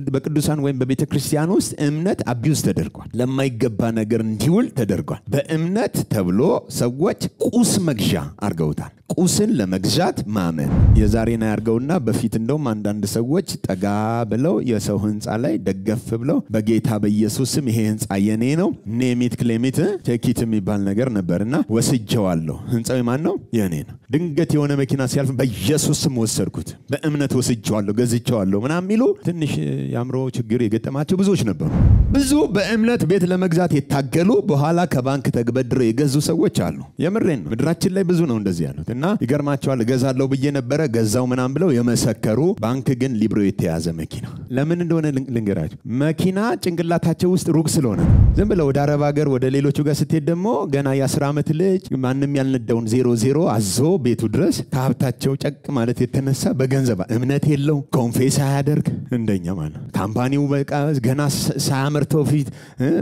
በቅዱሳን ወይም በቤተ ክርስቲያን ውስጥ እምነት አቢውዝ ተደርጓል። ለማይገባ ነገር እንዲውል ተደርጓል። በእምነት ተብሎ ሰዎች ቁስ መግዣ አድርገውታል። ቁስን ለመግዛት ማመን የዛሬን ያርገውና በፊት እንደውም አንዳንድ ሰዎች ጠጋ ብለው የሰው ህንፃ ላይ ደገፍ ብለው በጌታ በኢየሱስ ስም ይሄ ህንፃ የኔ ነው ኔሚት ክሌሚት ቴኪት የሚባል ነገር ነበርና ወስጀዋለሁ። ህንፃው ማን ነው? የኔ ነው። ድንገት የሆነ መኪና ሲያልፍ በኢየሱስ ስም ወሰድኩት፣ በእምነት ወስጀዋለሁ፣ ገዝቸዋለሁ ምናምን የሚሉ ትንሽ የአእምሮ ችግር የገጠማቸው ብዙዎች ነበሩ። ብዙ በእምነት ቤት ለመግዛት የታገሉ በኋላ ከባንክ ተበድረው የገዙ ሰዎች አሉ። የምሬን ነው። ምድራችን ላይ ብዙ ነው እንደዚህ ያሉት እና ይገርማቸዋል። እገዛለሁ ብዬ ነበረ ገዛው ምናምን ብለው የመሰከሩ ባንክ ግን ሊብሮ የተያዘ መኪና። ለምን እንደሆነ ልንገራቸው። መኪና ጭንቅላታቸው ውስጥ ሩቅ ስለሆነ ዝም ብለው ወደ አረብ ሀገር ወደ ሌሎቹ ጋር ስትሄድ ደግሞ ገና የአስር ዓመት ልጅ ማንም ያልነዳውን ዜሮ ዜሮ አዞ ቤቱ ድረስ ከሀብታቸው ጨቅ ማለት የተነሳ በገንዘብ እምነት የለው ኮንፌስ አያደርግ እንደኛ ማለት company ው በቃ ገና ሳያመርተው ፊት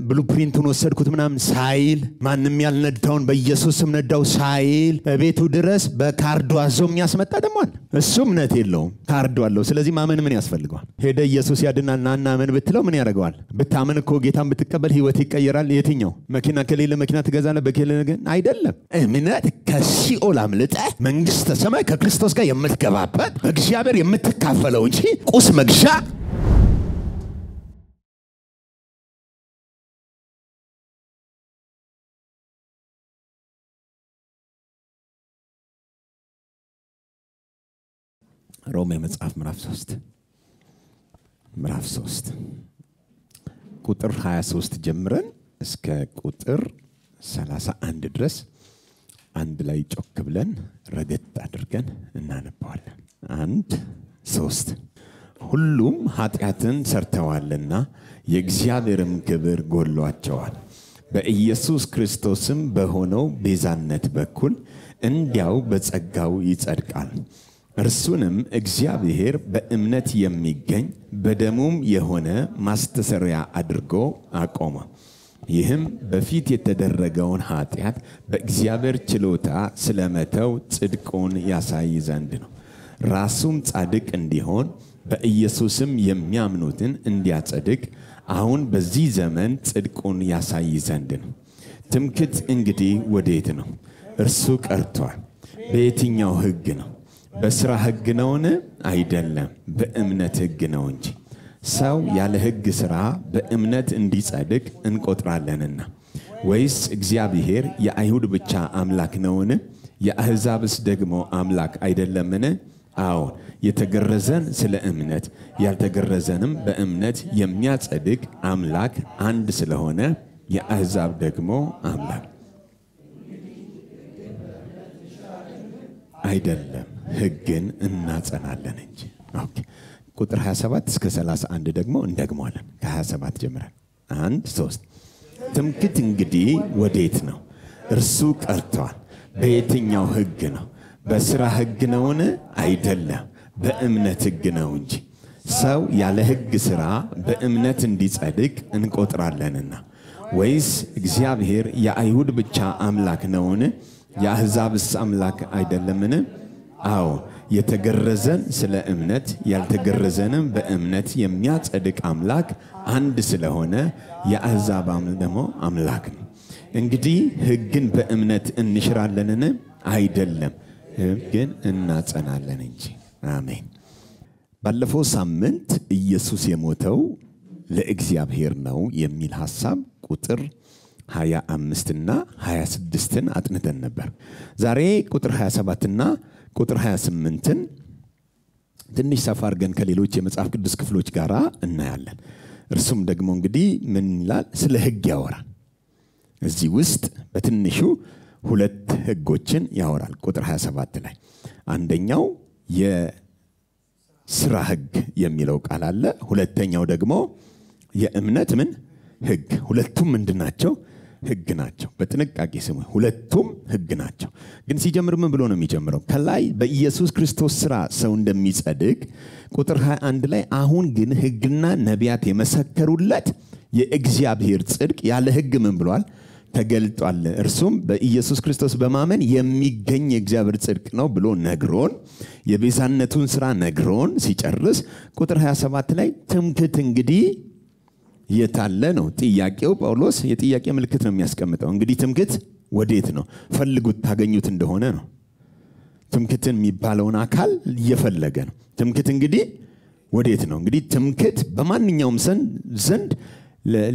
blueprint ኡን ወሰድኩት ምናምን ሳይል ማንም ያልነዳውን በኢየሱስ ነዳው ሳይል ቤቱ ድረስ በካርዱ አዞ የሚያስመጣ ደግሞ እሱ እምነት የለውም፣ ካርዱ አለው። ስለዚህ ማመን ምን ያስፈልገዋል? ሄደ ኢየሱስ ያድናል ናና ምን ብትለው ምን ያደርገዋል? ብታምን እኮ ጌታን ብትቀበል ህይወት ይቀየራል። የትኛው መኪና ከሌለ መኪና ትገዛለህ፣ በከሌለ ግን አይደለም። እምነት ከሲኦል አምልጠህ መንግስተ ሰማይ ከክርስቶስ ጋር የምትገባበት በእግዚአብሔር የምትካፈለው እንጂ ቁስ መግዣ ሮሜ መጽሐፍ ምዕራፍ 3 ምዕራፍ 3 ቁጥር 23 ጀምረን እስከ ቁጥር 31 ድረስ አንድ ላይ ጮክ ብለን ረገጥ አድርገን እናነባዋለን። አንድ ሶስት ሁሉም ኃጢአትን ሰርተዋልና የእግዚአብሔርም ክብር ጎሏቸዋል። በኢየሱስ ክርስቶስም በሆነው ቤዛነት በኩል እንዲያው በጸጋው ይጸድቃል። እርሱንም እግዚአብሔር በእምነት የሚገኝ በደሙም የሆነ ማስተሰሪያ አድርጎ አቆመ። ይህም በፊት የተደረገውን ኃጢአት በእግዚአብሔር ችሎታ ስለመተው ጽድቁን ያሳይ ዘንድ ነው። ራሱም ጻድቅ እንዲሆን በኢየሱስም የሚያምኑትን እንዲያጸድቅ አሁን በዚህ ዘመን ጽድቁን ያሳይ ዘንድ ነው። ትምክት እንግዲህ ወዴት ነው? እርሱ ቀርቷል። በየትኛው ሕግ ነው? በስራ ሕግ ነውን? አይደለም፣ በእምነት ሕግ ነው እንጂ። ሰው ያለ ሕግ ሥራ በእምነት እንዲጸድቅ እንቆጥራለንና። ወይስ እግዚአብሔር የአይሁድ ብቻ አምላክ ነውን? የአሕዛብስ ደግሞ አምላክ አይደለምን? አዎን፣ የተገረዘን ስለ እምነት ያልተገረዘንም በእምነት የሚያጸድቅ አምላክ አንድ ስለሆነ የአሕዛብ ደግሞ አምላክ አይደለም ሕግን እናጸናለን እንጂ። okay ቁጥር 27 እስከ 31 ደግሞ እንደግመዋለን። ከ27 ጀምረን አንድ ሶስት ትምክት እንግዲህ ወዴት ነው? እርሱ ቀርቷል። በየትኛው ሕግ ነው? በሥራ ሕግ ነውን? አይደለም፣ በእምነት ሕግ ነው እንጂ። ሰው ያለ ሕግ ሥራ በእምነት እንዲጸድቅ እንቆጥራለንና። ወይስ እግዚአብሔር የአይሁድ ብቻ አምላክ ነውን? የአሕዛብስ አምላክ አይደለምን? አዎ የተገረዘን ስለ እምነት ያልተገረዘንም በእምነት የሚያጸድቅ አምላክ አንድ ስለሆነ የአሕዛብ ደግሞ አምላክ ነው። እንግዲህ ሕግን በእምነት እንሽራለንን? አይደለም፣ ሕግን እናጸናለን እንጂ። አሜን። ባለፈው ሳምንት ኢየሱስ የሞተው ለእግዚአብሔር ነው የሚል ሐሳብ ቁጥር 25 እና 26ን አጥንተን ነበር። ዛሬ ቁጥር 27 እና ቁጥር 28ን ትንሽ ሰፋ አድርገን ከሌሎች የመጽሐፍ ቅዱስ ክፍሎች ጋር እናያለን። እርሱም ደግሞ እንግዲህ ምን ይላል? ስለ ሕግ ያወራል። እዚህ ውስጥ በትንሹ ሁለት ሕጎችን ያወራል። ቁጥር 27 ላይ አንደኛው የስራ ሕግ የሚለው ቃል አለ። ሁለተኛው ደግሞ የእምነት ምን ሕግ። ሁለቱም ምንድን ናቸው? ሕግ ናቸው። በጥንቃቄ ስሙ። ሁለቱም ሕግ ናቸው። ግን ሲጀምር ምን ብሎ ነው የሚጀምረው? ከላይ በኢየሱስ ክርስቶስ ስራ ሰው እንደሚጸድቅ ቁጥር 21 ላይ አሁን ግን ሕግና ነቢያት የመሰከሩለት የእግዚአብሔር ጽድቅ ያለ ሕግ ምን ብሏል? ተገልጧል። እርሱም በኢየሱስ ክርስቶስ በማመን የሚገኝ የእግዚአብሔር ጽድቅ ነው ብሎ ነግሮን የቤዛነቱን ስራ ነግሮን ሲጨርስ ቁጥር 27 ላይ ትምክህት እንግዲህ የታለ ነው ጥያቄው። ጳውሎስ የጥያቄ ምልክት ነው የሚያስቀምጠው። እንግዲህ ትምክህት ወዴት ነው? ፈልጉት ታገኙት እንደሆነ ነው። ትምክህትን የሚባለውን አካል እየፈለገ ነው። ትምክህት እንግዲህ ወዴት ነው? እንግዲህ ትምክህት በማንኛውም ዘንድ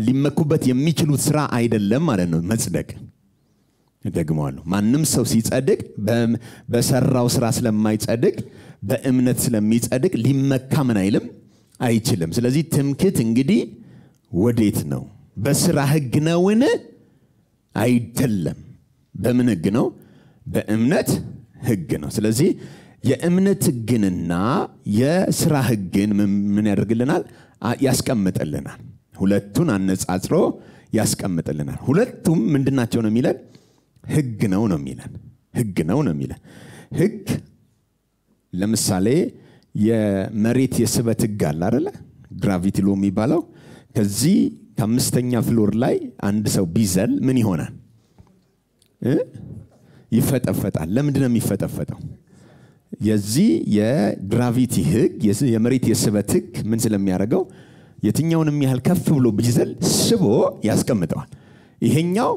ሊመኩበት የሚችሉት ስራ አይደለም ማለት ነው። መጽደቅ ደግመዋለሁ። ማንም ሰው ሲጸድቅ በሰራው ስራ ስለማይጸድቅ በእምነት ስለሚጸድቅ ሊመካ ምን አይልም አይችልም። ስለዚህ ትምክህት እንግዲህ ወዴት ነው? በስራ ህግ ነውን? አይደለም። በምን ህግ ነው? በእምነት ህግ ነው። ስለዚህ የእምነት ህግንና የስራ ህግን ምን ያደርግልናል? ያስቀምጥልናል። ሁለቱን አነጻጽሮ ያስቀምጥልናል። ሁለቱም ምንድናቸው ነው የሚለን? ህግ ነው ነው የሚለን። ህግ ነው ነው የሚለን። ህግ ለምሳሌ የመሬት የስበት ህግ አለ አይደለ? gravity law የሚባለው ከዚህ ከአምስተኛ floor ላይ አንድ ሰው ቢዘል ምን ይሆናል? ይፈጠፈጣል። ለምንድን ነው የሚፈጠፈጠው? የዚህ የ gravity ህግ የመሬት የስበት ህግ ምን ስለሚያደርገው የትኛውንም ያህል ከፍ ብሎ ቢዘል ስቦ ያስቀምጠዋል። ይሄኛው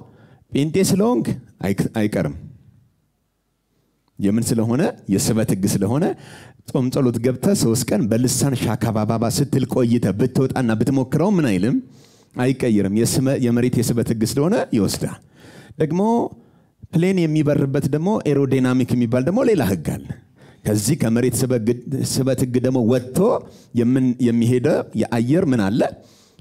ጴንጤ ስለሆንክ አይቀርም። የምን ስለሆነ የስበት ህግ ስለሆነ ጾም ጸሎት ገብተህ ሶስት ቀን በልሳን ሻካባባባ ስትል ቆይተህ ብትወጣና ብትሞክረው ምን አይልም አይቀይርም። የመሬት የስበት ህግ ስለሆነ ይወስዳል። ደግሞ plane የሚበርበት ደግሞ aerodynamic የሚባል ደግሞ ሌላ ህግ አለ። ከዚህ ከመሬት ስበት ህግ ደግሞ ወጥቶ የሚሄድ የአየር ምን አለ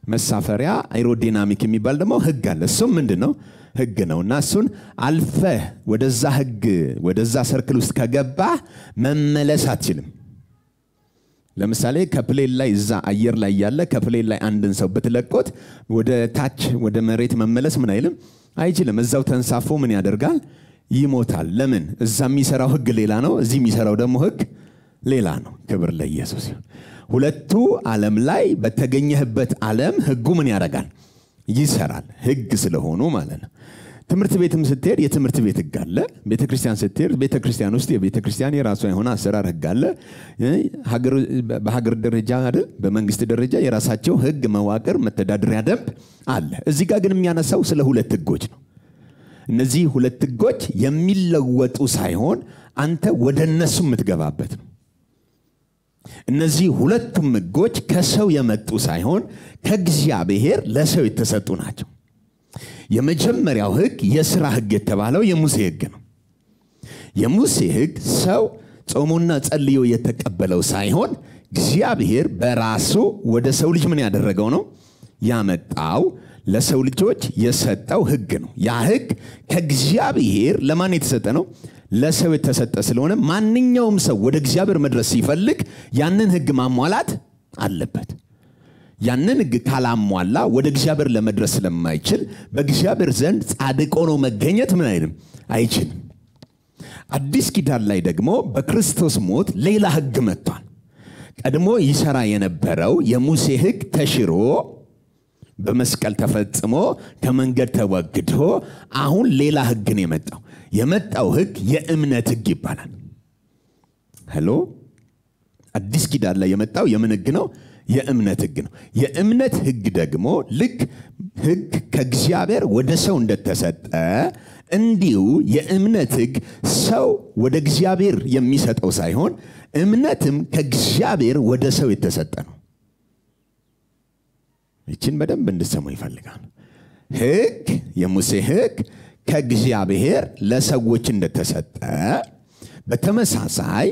መሳፈሪያ aerodynamic የሚባል ደግሞ ህግ አለ። እሱም ምንድን ነው ህግ ነው እና እሱን አልፈህ ወደዛ ህግ ወደዛ circle ውስጥ ከገባህ መመለስ አትችልም። ለምሳሌ ከ plane ላይ እዛ አየር ላይ ያለ ከ plane ላይ አንድን ሰው ብትለቆት ወደ ታች ወደ መሬት መመለስ ምን አይልም አይችልም። እዛው ተንሳፎ ምን ያደርጋል ይሞታል። ለምን? እዛ የሚሰራው ህግ ሌላ ነው፣ እዚህ የሚሰራው ደግሞ ህግ ሌላ ነው። ክብር ለኢየሱስ ይሁን። ሁለቱ ዓለም ላይ በተገኘህበት ዓለም ህጉ ምን ያደርጋል? ይሰራል። ህግ ስለሆኑ ማለት ነው። ትምህርት ቤትም ስትሄድ የትምህርት ቤት ህግ አለ። ቤተ ክርስቲያን ስትሄድ ቤተ ክርስቲያን ውስጥ የቤተ ክርስቲያን የራሷ የሆነ አሰራር ህግ አለ። በሀገር ደረጃ አይደል፣ በመንግስት ደረጃ የራሳቸው ህግ፣ መዋቅር፣ መተዳደሪያ ደንብ አለ። እዚህ ጋር ግን የሚያነሳው ስለ ሁለት ህጎች ነው። እነዚህ ሁለት ህጎች የሚለወጡ ሳይሆን አንተ ወደ እነሱ የምትገባበት ነው። እነዚህ ሁለቱም ህጎች ከሰው የመጡ ሳይሆን ከእግዚአብሔር ለሰው የተሰጡ ናቸው። የመጀመሪያው ህግ የስራ ህግ የተባለው የሙሴ ህግ ነው። የሙሴ ህግ ሰው ጾሙና ጸልዮ የተቀበለው ሳይሆን እግዚአብሔር በራሱ ወደ ሰው ልጅ ምን ያደረገው ነው ያመጣው ለሰው ልጆች የሰጠው ህግ ነው። ያ ህግ ከእግዚአብሔር ለማን የተሰጠ ነው? ለሰው የተሰጠ ስለሆነ ማንኛውም ሰው ወደ እግዚአብሔር መድረስ ሲፈልግ ያንን ህግ ማሟላት አለበት። ያንን ህግ ካላሟላ ወደ እግዚአብሔር ለመድረስ ስለማይችል በእግዚአብሔር ዘንድ ጻድቅ ሆኖ መገኘት ምን አይልም አይችልም። አዲስ ኪዳን ላይ ደግሞ በክርስቶስ ሞት ሌላ ህግ መጥቷል። ቀድሞ ይሰራ የነበረው የሙሴ ህግ ተሽሮ በመስቀል ተፈጽሞ ከመንገድ ተወግዶ አሁን ሌላ ህግ ነው የመጣው። የመጣው ህግ የእምነት ህግ ይባላል። ሄሎ አዲስ ኪዳን ላይ የመጣው የምን ህግ ነው? የእምነት ህግ ነው። የእምነት ህግ ደግሞ ልክ ህግ ከእግዚአብሔር ወደ ሰው እንደተሰጠ እንዲሁ የእምነት ህግ ሰው ወደ እግዚአብሔር የሚሰጠው ሳይሆን እምነትም ከእግዚአብሔር ወደ ሰው የተሰጠ ነው። ይችን በደንብ እንድሰሙ ይፈልጋል። ህግ የሙሴ ህግ ከእግዚአብሔር ለሰዎች እንደተሰጠ በተመሳሳይ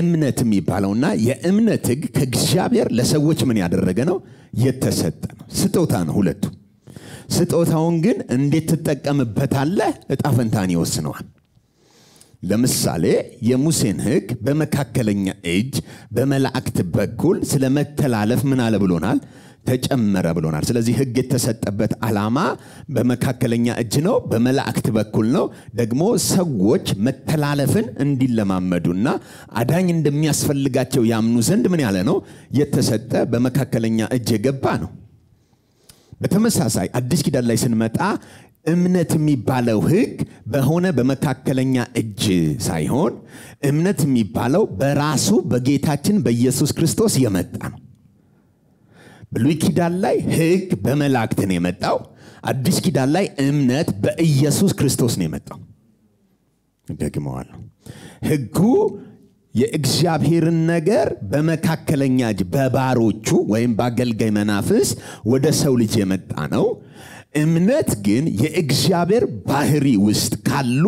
እምነት የሚባለውና የእምነት ህግ ከእግዚአብሔር ለሰዎች ምን ያደረገ ነው የተሰጠ ነው። ስጦታ ነው ሁለቱ። ስጦታውን ግን እንዴት ትጠቀምበታለህ እጣ ፈንታን ይወስነዋል። ለምሳሌ የሙሴን ህግ በመካከለኛ እጅ በመላእክት በኩል ስለ መተላለፍ ምን አለ ብሎናል? ተጨመረ ብሎናል። ስለዚህ ህግ የተሰጠበት ዓላማ በመካከለኛ እጅ ነው፣ በመላእክት በኩል ነው። ደግሞ ሰዎች መተላለፍን እንዲለማመዱና አዳኝ እንደሚያስፈልጋቸው ያምኑ ዘንድ ምን ያለ ነው የተሰጠ በመካከለኛ እጅ የገባ ነው። በተመሳሳይ አዲስ ኪዳን ላይ ስንመጣ እምነት የሚባለው ህግ በሆነ በመካከለኛ እጅ ሳይሆን እምነት የሚባለው በራሱ በጌታችን በኢየሱስ ክርስቶስ የመጣ ነው። ብሉይ ኪዳን ላይ ህግ በመላእክት ነው የመጣው። አዲስ ኪዳን ላይ እምነት በኢየሱስ ክርስቶስ ነው የመጣው። ደግመዋለሁ። ህጉ የእግዚአብሔርን ነገር በመካከለኛ እጅ በባሮቹ ወይም በአገልጋይ መናፍስ ወደ ሰው ልጅ የመጣ ነው። እምነት ግን የእግዚአብሔር ባህሪ ውስጥ ካሉ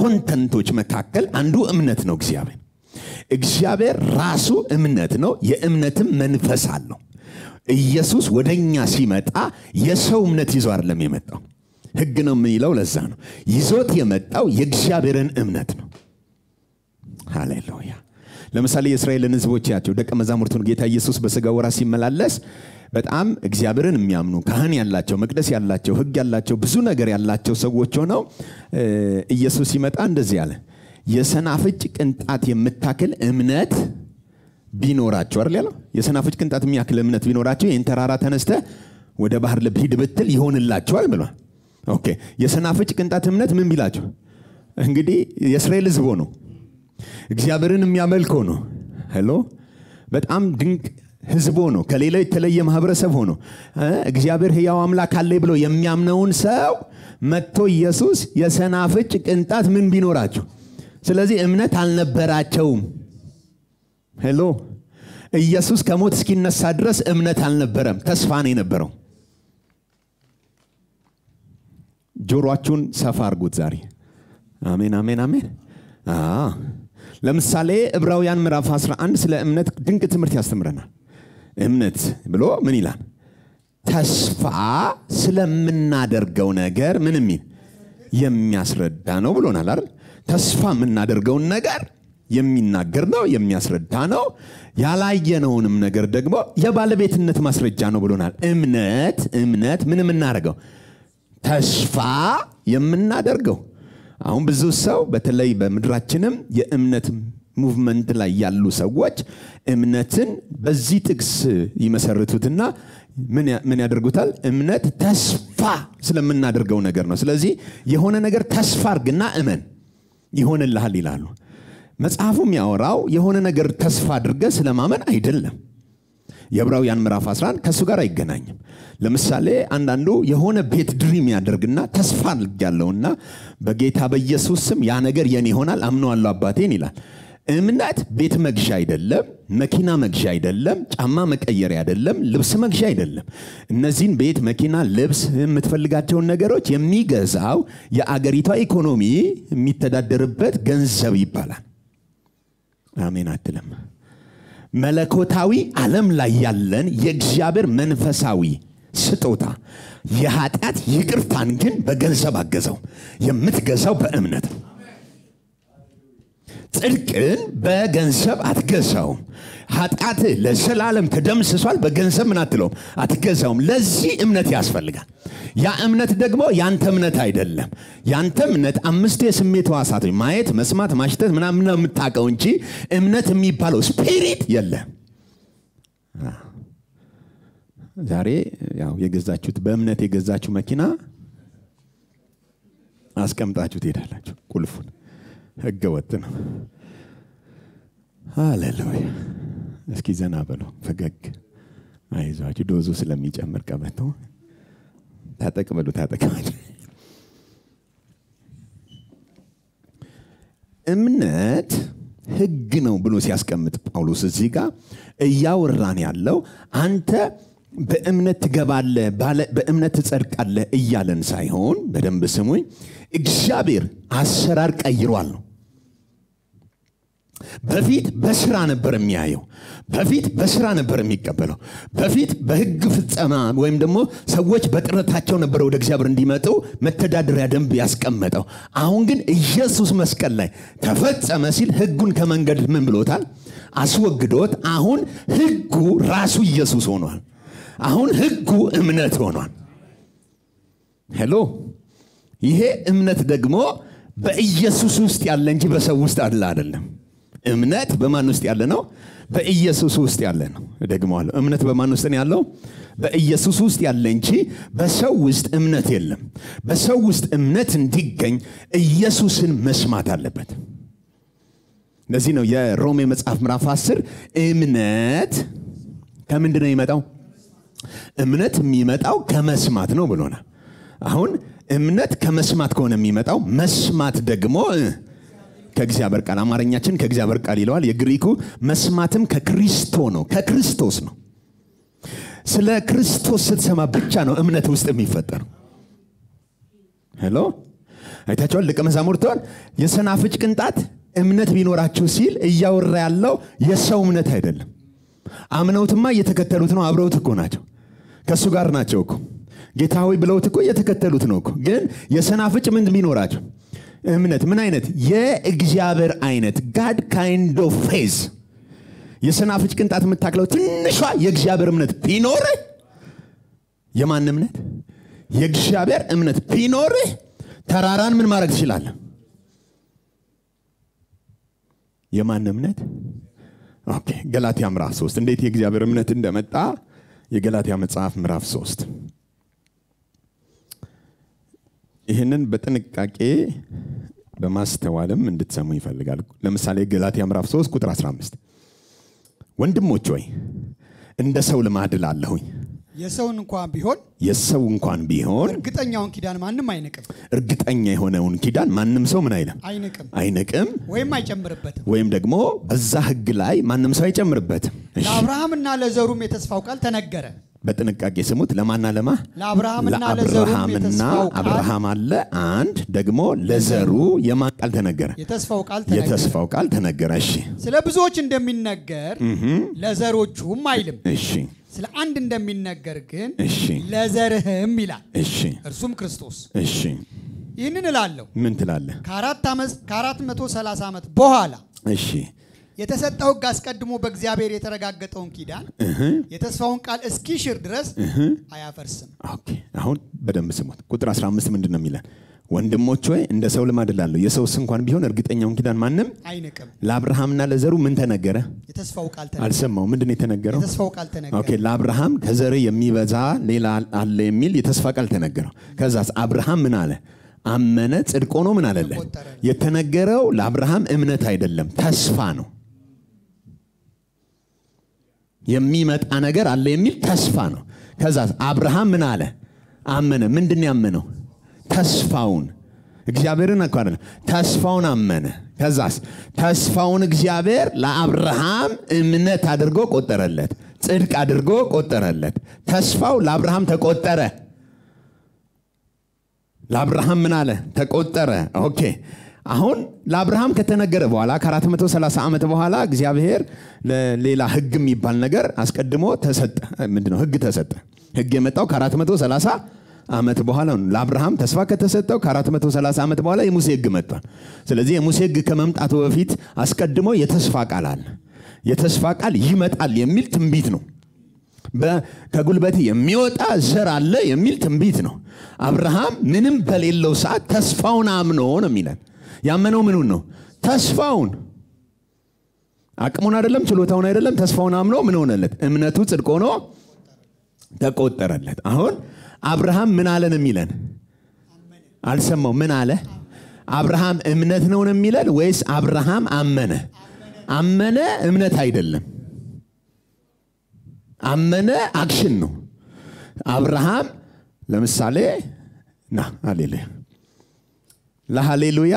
ኮንተንቶች መካከል አንዱ እምነት ነው። እግዚአብሔር እግዚአብሔር ራሱ እምነት ነው። የእምነትም መንፈስ አለው። ኢየሱስ ወደ እኛ ሲመጣ የሰው እምነት ይዞ አይደለም የመጣው። ህግ ነው የሚለው ለዛ ነው። ይዞት የመጣው የእግዚአብሔርን እምነት ነው። ሃሌሉያ። ለምሳሌ የእስራኤልን ህዝቦች ያቸው ደቀ መዛሙርቱን ጌታ ኢየሱስ በስጋ ወራት ሲመላለስ በጣም እግዚአብሔርን የሚያምኑ ካህን ያላቸው መቅደስ ያላቸው ህግ ያላቸው ብዙ ነገር ያላቸው ሰዎች ሆነው ኢየሱስ ሲመጣ እንደዚህ አለ፣ የሰናፍጭ ቅንጣት የምታክል እምነት ቢኖራቸው አይደል ያለው። የሰናፍጭ ቅንጣት የሚያክል እምነት ቢኖራቸው ይህን ተራራ ተነስተ ወደ ባህር ልብ ሂድ ብትል ይሆንላቸዋል ብሏል። okay የሰናፍጭ ቅንጣት እምነት ምን ቢላቸው እንግዲህ የእስራኤል ህዝብ ነው እግዚአብሔርን የሚያመልከው ነው። hello በጣም ድንቅ ህዝብ ሆኖ ከሌላው የተለየ ማህበረሰብ ሆኖ እግዚአብሔር ህያው አምላክ አለ ብሎ የሚያምነውን ሰው መጥቶ ኢየሱስ የሰናፍጭ ቅንጣት ምን ቢኖራቸው፣ ስለዚህ እምነት አልነበራቸውም። ሄሎ ኢየሱስ ከሞት እስኪነሳ ድረስ እምነት አልነበረም፣ ተስፋ ነው የነበረው። ጆሮአችሁን ሰፋ አርጉት ዛሬ። አሜን፣ አሜን፣ አሜን። ለምሳሌ ዕብራውያን ምዕራፍ 11 ስለ እምነት ድንቅ ትምህርት ያስተምረናል። እምነት ብሎ ምን ይላል? ተስፋ ስለምናደርገው ነገር ምን የሚል የሚያስረዳ ነው ብሎናል አይደል? ተስፋ የምናደርገውን ነገር የሚናገር ነው፣ የሚያስረዳ ነው። ያላየነውንም ነገር ደግሞ የባለቤትነት ማስረጃ ነው ብሎናል። እምነት እምነት ምን የምናደርገው ተስፋ የምናደርገው አሁን ብዙ ሰው በተለይ በምድራችንም የእምነት ሙቭመንት ላይ ያሉ ሰዎች እምነትን በዚህ ጥቅስ ይመሰርቱትና ምን ያደርጉታል? እምነት ተስፋ ስለምናደርገው ነገር ነው። ስለዚህ የሆነ ነገር ተስፋ አርግና እመን ይሆንልሃል ይላሉ። መጽሐፉ የሚያወራው የሆነ ነገር ተስፋ አድርገ ስለማመን አይደለም። የዕብራውያን ምዕራፍ 11 ከእሱ ጋር አይገናኝም። ለምሳሌ አንዳንዱ የሆነ ቤት ድሪም ያደርግና ተስፋ አድርጋለሁና በጌታ በኢየሱስ ስም ያ ነገር የኔ ይሆናል አምነዋለሁ አባቴን ይላል። እምነት ቤት መግዣ አይደለም፣ መኪና መግዣ አይደለም፣ ጫማ መቀየሪያ አይደለም፣ ልብስ መግዣ አይደለም። እነዚህን ቤት፣ መኪና፣ ልብስ የምትፈልጋቸውን ነገሮች የሚገዛው የአገሪቷ ኢኮኖሚ የሚተዳደርበት ገንዘብ ይባላል። አሜን አትልም? መለኮታዊ ዓለም ላይ ያለን የእግዚአብሔር መንፈሳዊ ስጦታ የኃጢአት ይቅርታን ግን በገንዘብ አገዘው። የምትገዛው በእምነት ነው። ጽድቅን በገንዘብ አትገዛውም። ኃጢአት ለዘላለም ተደምስሷል። በገንዘብ ምን አትለውም፣ አትገዛውም። ለዚህ እምነት ያስፈልጋል። ያ እምነት ደግሞ ያንተ እምነት አይደለም። ያንተ እምነት አምስቱ የስሜት ሕዋሳቶች ማየት፣ መስማት፣ ማሽተት ምናምን ነው የምታውቀው እንጂ እምነት የሚባለው ስፒሪት የለም። ዛሬ ያው የገዛችሁት በእምነት የገዛችሁ መኪና አስቀምጣችሁ ትሄዳላችሁ። ቁልፉን ህገ ወጥ ነው። ሃሌሉያ። እስኪ ዘና በሉ፣ ፈገግ አይዟችሁ። ዶዙ ስለሚጨምር ቀበቶ ታጠቅ በሉ፣ ታጠቅ እምነት ህግ ነው ብሎ ሲያስቀምጥ ጳውሎስ እዚህ ጋር እያወራን ያለው አንተ በእምነት ትገባለህ፣ በእምነት ትጸድቃለህ እያለን ሳይሆን በደንብ ስሙኝ፣ እግዚአብሔር አሰራር ቀይሯል ነው። በፊት በስራ ነበር የሚያየው። በፊት በስራ ነበር የሚቀበለው። በፊት በህግ ፍጸማ ወይም ደግሞ ሰዎች በጥረታቸው ነበር ወደ እግዚአብሔር እንዲመጡ መተዳደሪያ ደንብ ያስቀመጠው። አሁን ግን ኢየሱስ መስቀል ላይ ተፈጸመ ሲል ህጉን ከመንገድ ምን ብሎታል? አስወግዶት አሁን ህጉ ራሱ ኢየሱስ ሆኗል። አሁን ህጉ እምነት ሆኗል። ሄሎ ይሄ እምነት ደግሞ በኢየሱስ ውስጥ ያለ እንጂ በሰው ውስጥ አለ አይደለም። እምነት በማን ውስጥ ያለ ነው? በኢየሱስ ውስጥ ያለ ነው። ደግመዋለሁ። እምነት በማን ውስጥ ያለው? በኢየሱስ ውስጥ ያለ እንጂ በሰው ውስጥ እምነት የለም። በሰው ውስጥ እምነት እንዲገኝ ኢየሱስን መስማት አለበት። ለዚህ ነው የሮሜ መጽሐፍ ምዕራፍ 10 እምነት ከምንድን ነው የሚመጣው? እምነት የሚመጣው ከመስማት ነው ብሎናል። አሁን እምነት ከመስማት ከሆነ የሚመጣው መስማት ደግሞ ከእግዚአብሔር ቃል አማርኛችን ከእግዚአብሔር ቃል ይለዋል። የግሪኩ መስማትም ከክሪስቶ ነው፣ ከክርስቶስ ነው። ስለ ክርስቶስ ስትሰማ ብቻ ነው እምነት ውስጥ የሚፈጠር። ሄሎ አይታቸዋል። ደቀ መዛሙርቷን የሰናፍጭ ቅንጣት እምነት ቢኖራችሁ ሲል እያወራ ያለው የሰው እምነት አይደለም። አምነውትማ እየተከተሉት ነው። አብረውት እኮ ናቸው፣ ከእሱ ጋር ናቸው እኮ ጌታ ሆይ ብለውት እኮ እየተከተሉት ነው እኮ። ግን የሰናፍጭ ምን ቢኖራቸው እምነት ምን አይነት? የእግዚአብሔር አይነት God kind of faith የሰናፍጭ ቅንጣት የምታክለው ትንሿ የእግዚአብሔር እምነት ቢኖርህ የማን እምነት? የእግዚአብሔር እምነት ቢኖርህ ተራራን ምን ማድረግ ትችላለህ? የማን እምነት? okay ገላትያ ምዕራፍ 3 እንዴት የእግዚአብሔር እምነት እንደመጣ? የገላትያ መጽሐፍ ምዕራፍ 3 ይህንን በጥንቃቄ በማስተዋልም እንድትሰሙ ይፈልጋል። ለምሳሌ ገላትያ ምዕራፍ 3 ቁጥር 15 ወንድሞች ሆይ እንደ ሰው ልማድ ላለሁኝ የሰውን እንኳን ቢሆን የሰው እንኳን ቢሆን እርግጠኛውን ኪዳን ማንም አይንቅም እርግጠኛ የሆነውን ኪዳን ማንም ሰው ምን አይልም አይንቅም አይንቅም፣ ወይም አይጨምርበትም። ወይም ደግሞ በዛ ህግ ላይ ማንም ሰው አይጨምርበትም። ለአብርሃምና ለዘሩም የተስፋው ቃል ተነገረ። በጥንቃቄ ስሙት። ለማና ለማ ለአብርሃምና አብርሃም አለ አንድ ደግሞ ለዘሩ የማን ቃል ተነገረ? የተስፋው ቃል ተነገረ። እሺ ስለ ብዙዎች እንደሚነገር ለዘሮቹም አይልም። እሺ ስለ አንድ እንደሚነገር ግን እሺ ለዘርህም ይላል፣ እሺ እርሱም ክርስቶስ። እሺ ይህንን እላለሁ ምን ትላለህ? ከአራት መቶ ሰላሳ ዓመት በኋላ እሺ የተሰጠው ሕግ አስቀድሞ በእግዚአብሔር የተረጋገጠውን ኪዳን የተስፋውን ቃል እስኪሽር ድረስ አያፈርስም። አሁን በደንብ ስሙት። ቁጥር 15 ምንድን ነው የሚለን? ወንድሞች ሆይ እንደ ሰው ልማድ እላለሁ የሰውስ እንኳን ቢሆን እርግጠኛውን ኪዳን ማንም አይንቅም። ለአብርሃምና ለዘሩ ምን ተነገረ? የተስፋው ቃል ተነገረ። አልሰማው። ምንድን ነው የተነገረው? የተስፋው ቃል ተነገረ። okay ለአብርሃም ከዘር የሚበዛ ሌላ አለ የሚል የተስፋ ቃል ተነገረው። ከዛስ አብርሃም ምን አለ? አመነ፣ ጽድቅ ሆኖ ምን? ተቆጠረለት። የተነገረው ለአብርሃም እምነት አይደለም ተስፋ ነው። የሚመጣ ነገር አለ የሚል ተስፋ ነው። ከዛስ አብርሃም ምን አለ? አመነ። ምንድን ነው ያመነው? ተስፋውን እግዚአብሔርን እኮ ተስፋውን አመነ። ከዛስ ተስፋውን እግዚአብሔር ለአብርሃም እምነት አድርጎ ቆጠረለት፣ ጽድቅ አድርጎ ቆጠረለት። ተስፋው ለአብርሃም ተቆጠረ። ለአብርሃም ምን አለ? ተቆጠረ። okay አሁን ለአብርሃም ከተነገረ በኋላ ከ430 ዓመት በኋላ እግዚአብሔር ለሌላ ህግ የሚባል ነገር አስቀድሞ ተሰጠ። ምንድነው? ህግ ተሰጠ። ህግ የመጣው ከ430 ዓመት በኋላ ነው። ለአብርሃም ተስፋ ከተሰጠው ከ430 ዓመት በኋላ የሙሴ ህግ መጥቷል። ስለዚህ የሙሴ ህግ ከመምጣቱ በፊት አስቀድሞ የተስፋ ቃል አለ። የተስፋ ቃል ይመጣል የሚል ትንቢት ነው። ከጉልበት የሚወጣ ዘር አለ የሚል ትንቢት ነው። አብርሃም ምንም በሌለው ሰዓት ተስፋውን አምኖ ነው የሚለን። ያመነው ምኑን ነው? ተስፋውን አቅሙን አይደለም፣ ችሎታውን አይደለም። ተስፋውን አምኖ ምን ሆነለት? እምነቱ ጽድቅ ሆኖ ተቆጠረለት። አሁን አብርሃም ምን አለን የሚለን አልሰማው። ምን አለ? አብርሃም እምነት ነው ነው የሚለን ወይስ አብርሃም አመነ? አመነ እምነት አይደለም። አመነ አክሽን ነው። አብርሃም ለምሳሌ ና ሃሌሉያ ለሃሌሉያ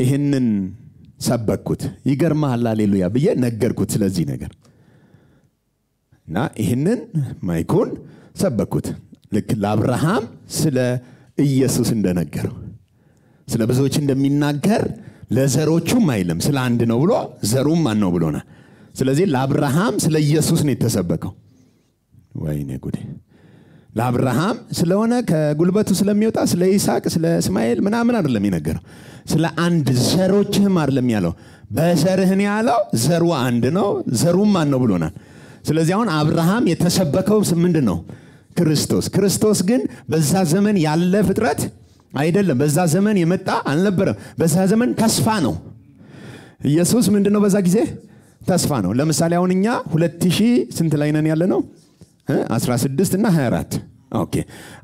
ይህንን ሰበኩት። ይገርምሃል ሃሌሉያ ብዬ ነገርኩት ስለዚህ ነገር እና ይህንን ማይኩን ሰበኩት። ልክ ለአብርሃም ስለ ኢየሱስ እንደነገረው ስለ ብዙዎች እንደሚናገር ለዘሮቹም አይልም ስለ አንድ ነው ብሎ ዘሩም ማን ነው ብሎናል። ስለዚህ ለአብርሃም ስለ ኢየሱስ ነው የተሰበከው። ወይኔ ጉዴ! ለአብርሃም ስለሆነ ከጉልበቱ ስለሚወጣ ስለ ይስሐቅ ስለ እስማኤል ምናምን አይደለም የነገረው። ስለ አንድ ዘሮችህም አይደለም ያለው። በዘርህን ያለው ዘሩ አንድ ነው፣ ዘሩም ማን ነው ብሎናል። ስለዚህ አሁን አብርሃም የተሰበከው ምንድን ነው? ክርስቶስ። ክርስቶስ ግን በዛ ዘመን ያለ ፍጥረት አይደለም። በዛ ዘመን የመጣ አልነበረም። በዛ ዘመን ተስፋ ነው። ኢየሱስ ምንድን ነው በዛ ጊዜ ተስፋ ነው ለምሳሌ አሁን እኛ 2000 ስንት ላይ ነን ያለ ነው? 16 እና 24 okay።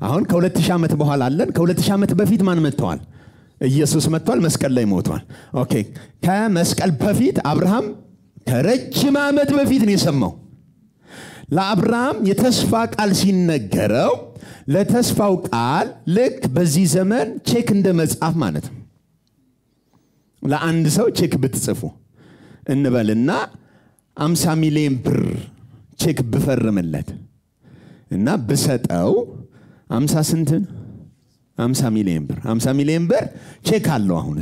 አሁን ከ2000 ዓመት በኋላ አለን። ከ2000 ዓመት በፊት ማን መጥተዋል? ኢየሱስ መጥቷል መስቀል ላይ ሞቷል። okay። ከመስቀል በፊት አብርሃም ከረጅም ዓመት በፊት ነው የሰማው። ለአብርሃም የተስፋ ቃል ሲነገረው ለተስፋው ቃል ልክ በዚህ ዘመን check እንደ መጽሐፍ ማለት ነው። ለአንድ ሰው check ብትጽፉ እንበልና አምሳ ሚሊዮን ብር check ብፈርምለት እና ብሰጠው አምሳ ስንትን አምሳ ሚሊዮን ብር። አምሳ ሚሊዮን ብር check አለው አሁን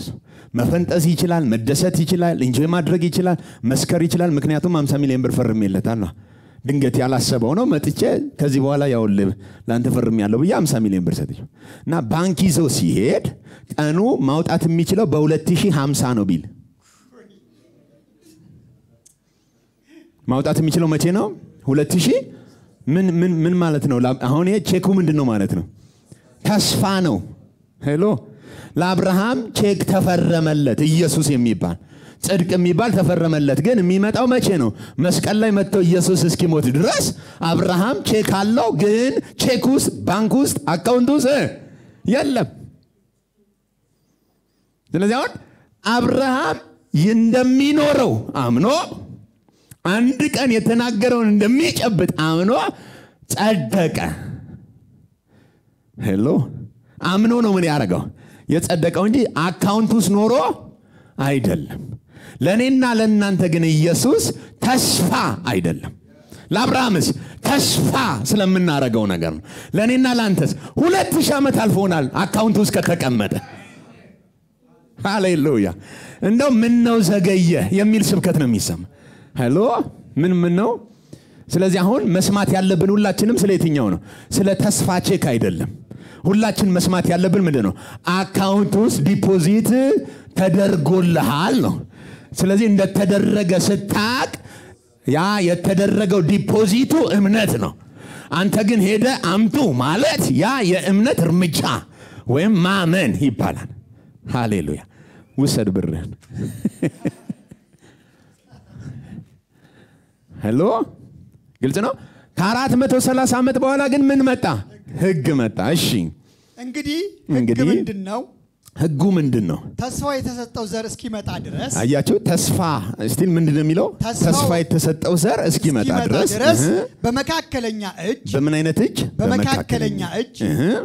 መፈንጠዝ ይችላል መደሰት ይችላል enjoy ማድረግ ይችላል መስከር ይችላል። ምክንያቱም አምሳ ሚሊዮን ብር ፈርሜለታለሁ ድንገት ያላሰበው ነው። መጥቼ ከዚህ በኋላ ያውልህ ለአንተ ፈርም ያለው ብዬ 50 ሚሊዮን ብር ሰጥቼው እና ባንክ ይዞ ሲሄድ ቀኑ ማውጣት የሚችለው በ2050 ነው ቢል። ማውጣት የሚችለው መቼ ነው? 2000 ምን ምን ምን ማለት ነው? አሁን ይሄ check ኡ ምንድን ነው ማለት ነው? ተስፋ ነው። hello? ለአብርሃም check ተፈረመለት ኢየሱስ የሚባል። ጽድቅ የሚባል ተፈረመለት። ግን የሚመጣው መቼ ነው? መስቀል ላይ መጥቶ ኢየሱስ እስኪሞት ድረስ አብርሃም ቼክ አለው። ግን ቼክ ውስጥ ባንክ ውስጥ account ውስጥ የለም። ስለዚህ አሁን አብርሃም እንደሚኖረው አምኖ አንድ ቀን የተናገረውን እንደሚጨብጥ አምኖ ጸደቀ። hello? አምኖ ነው ምን ያደረገው? የጸደቀው እንጂ account ውስጥ ኖሮ አይደለም። ለእኔና ለእናንተ ግን ኢየሱስ ተስፋ አይደለም። ለአብርሃምስ ተስፋ ስለምናደርገው ነገር ነው። ለእኔና ለአንተስ ሁለት ሺህ ዓመት አልፎናል account ውስጥ ከተቀመጠ። ሃሌሉያ! እንደው ምን ነው ዘገየ የሚል ስብከት ነው የሚሰማ hello ምን ምን ነው? ስለዚህ አሁን መስማት ያለብን ሁላችንም ስለ የትኛው ነው? ስለ ተስፋ ቼክ አይደለም። ሁላችን መስማት ያለብን ምንድን ነው? account ውስጥ deposit ተደርጎልሃል ነው። ስለዚህ እንደተደረገ ስታቅ ያ የተደረገው deposit ቱ እምነት ነው። አንተ ግን ሄደ አምጡ ማለት ያ የእምነት እርምጃ ወይም ማመን ይባላል። ሃሌሉያ! ውሰድ ብርህን hello? ግልጽ ነው? ከአራት መቶ ሰላሳ ዓመት በኋላ ግን ምን መጣ? ህግ መጣ። እሺ። እንግዲህ ህግ ምንድን ነው ህጉ ምንድን ነው ተስፋ የተሰጠው ዘር እስኪመጣ ድረስ አያችሁ ተስፋ still ምንድን ነው የሚለው ተስፋ የተሰጠው ዘር እስኪመጣ ድረስ በመካከለኛ እጅ በምን አይነት እጅ? በመካከለኛ እጅ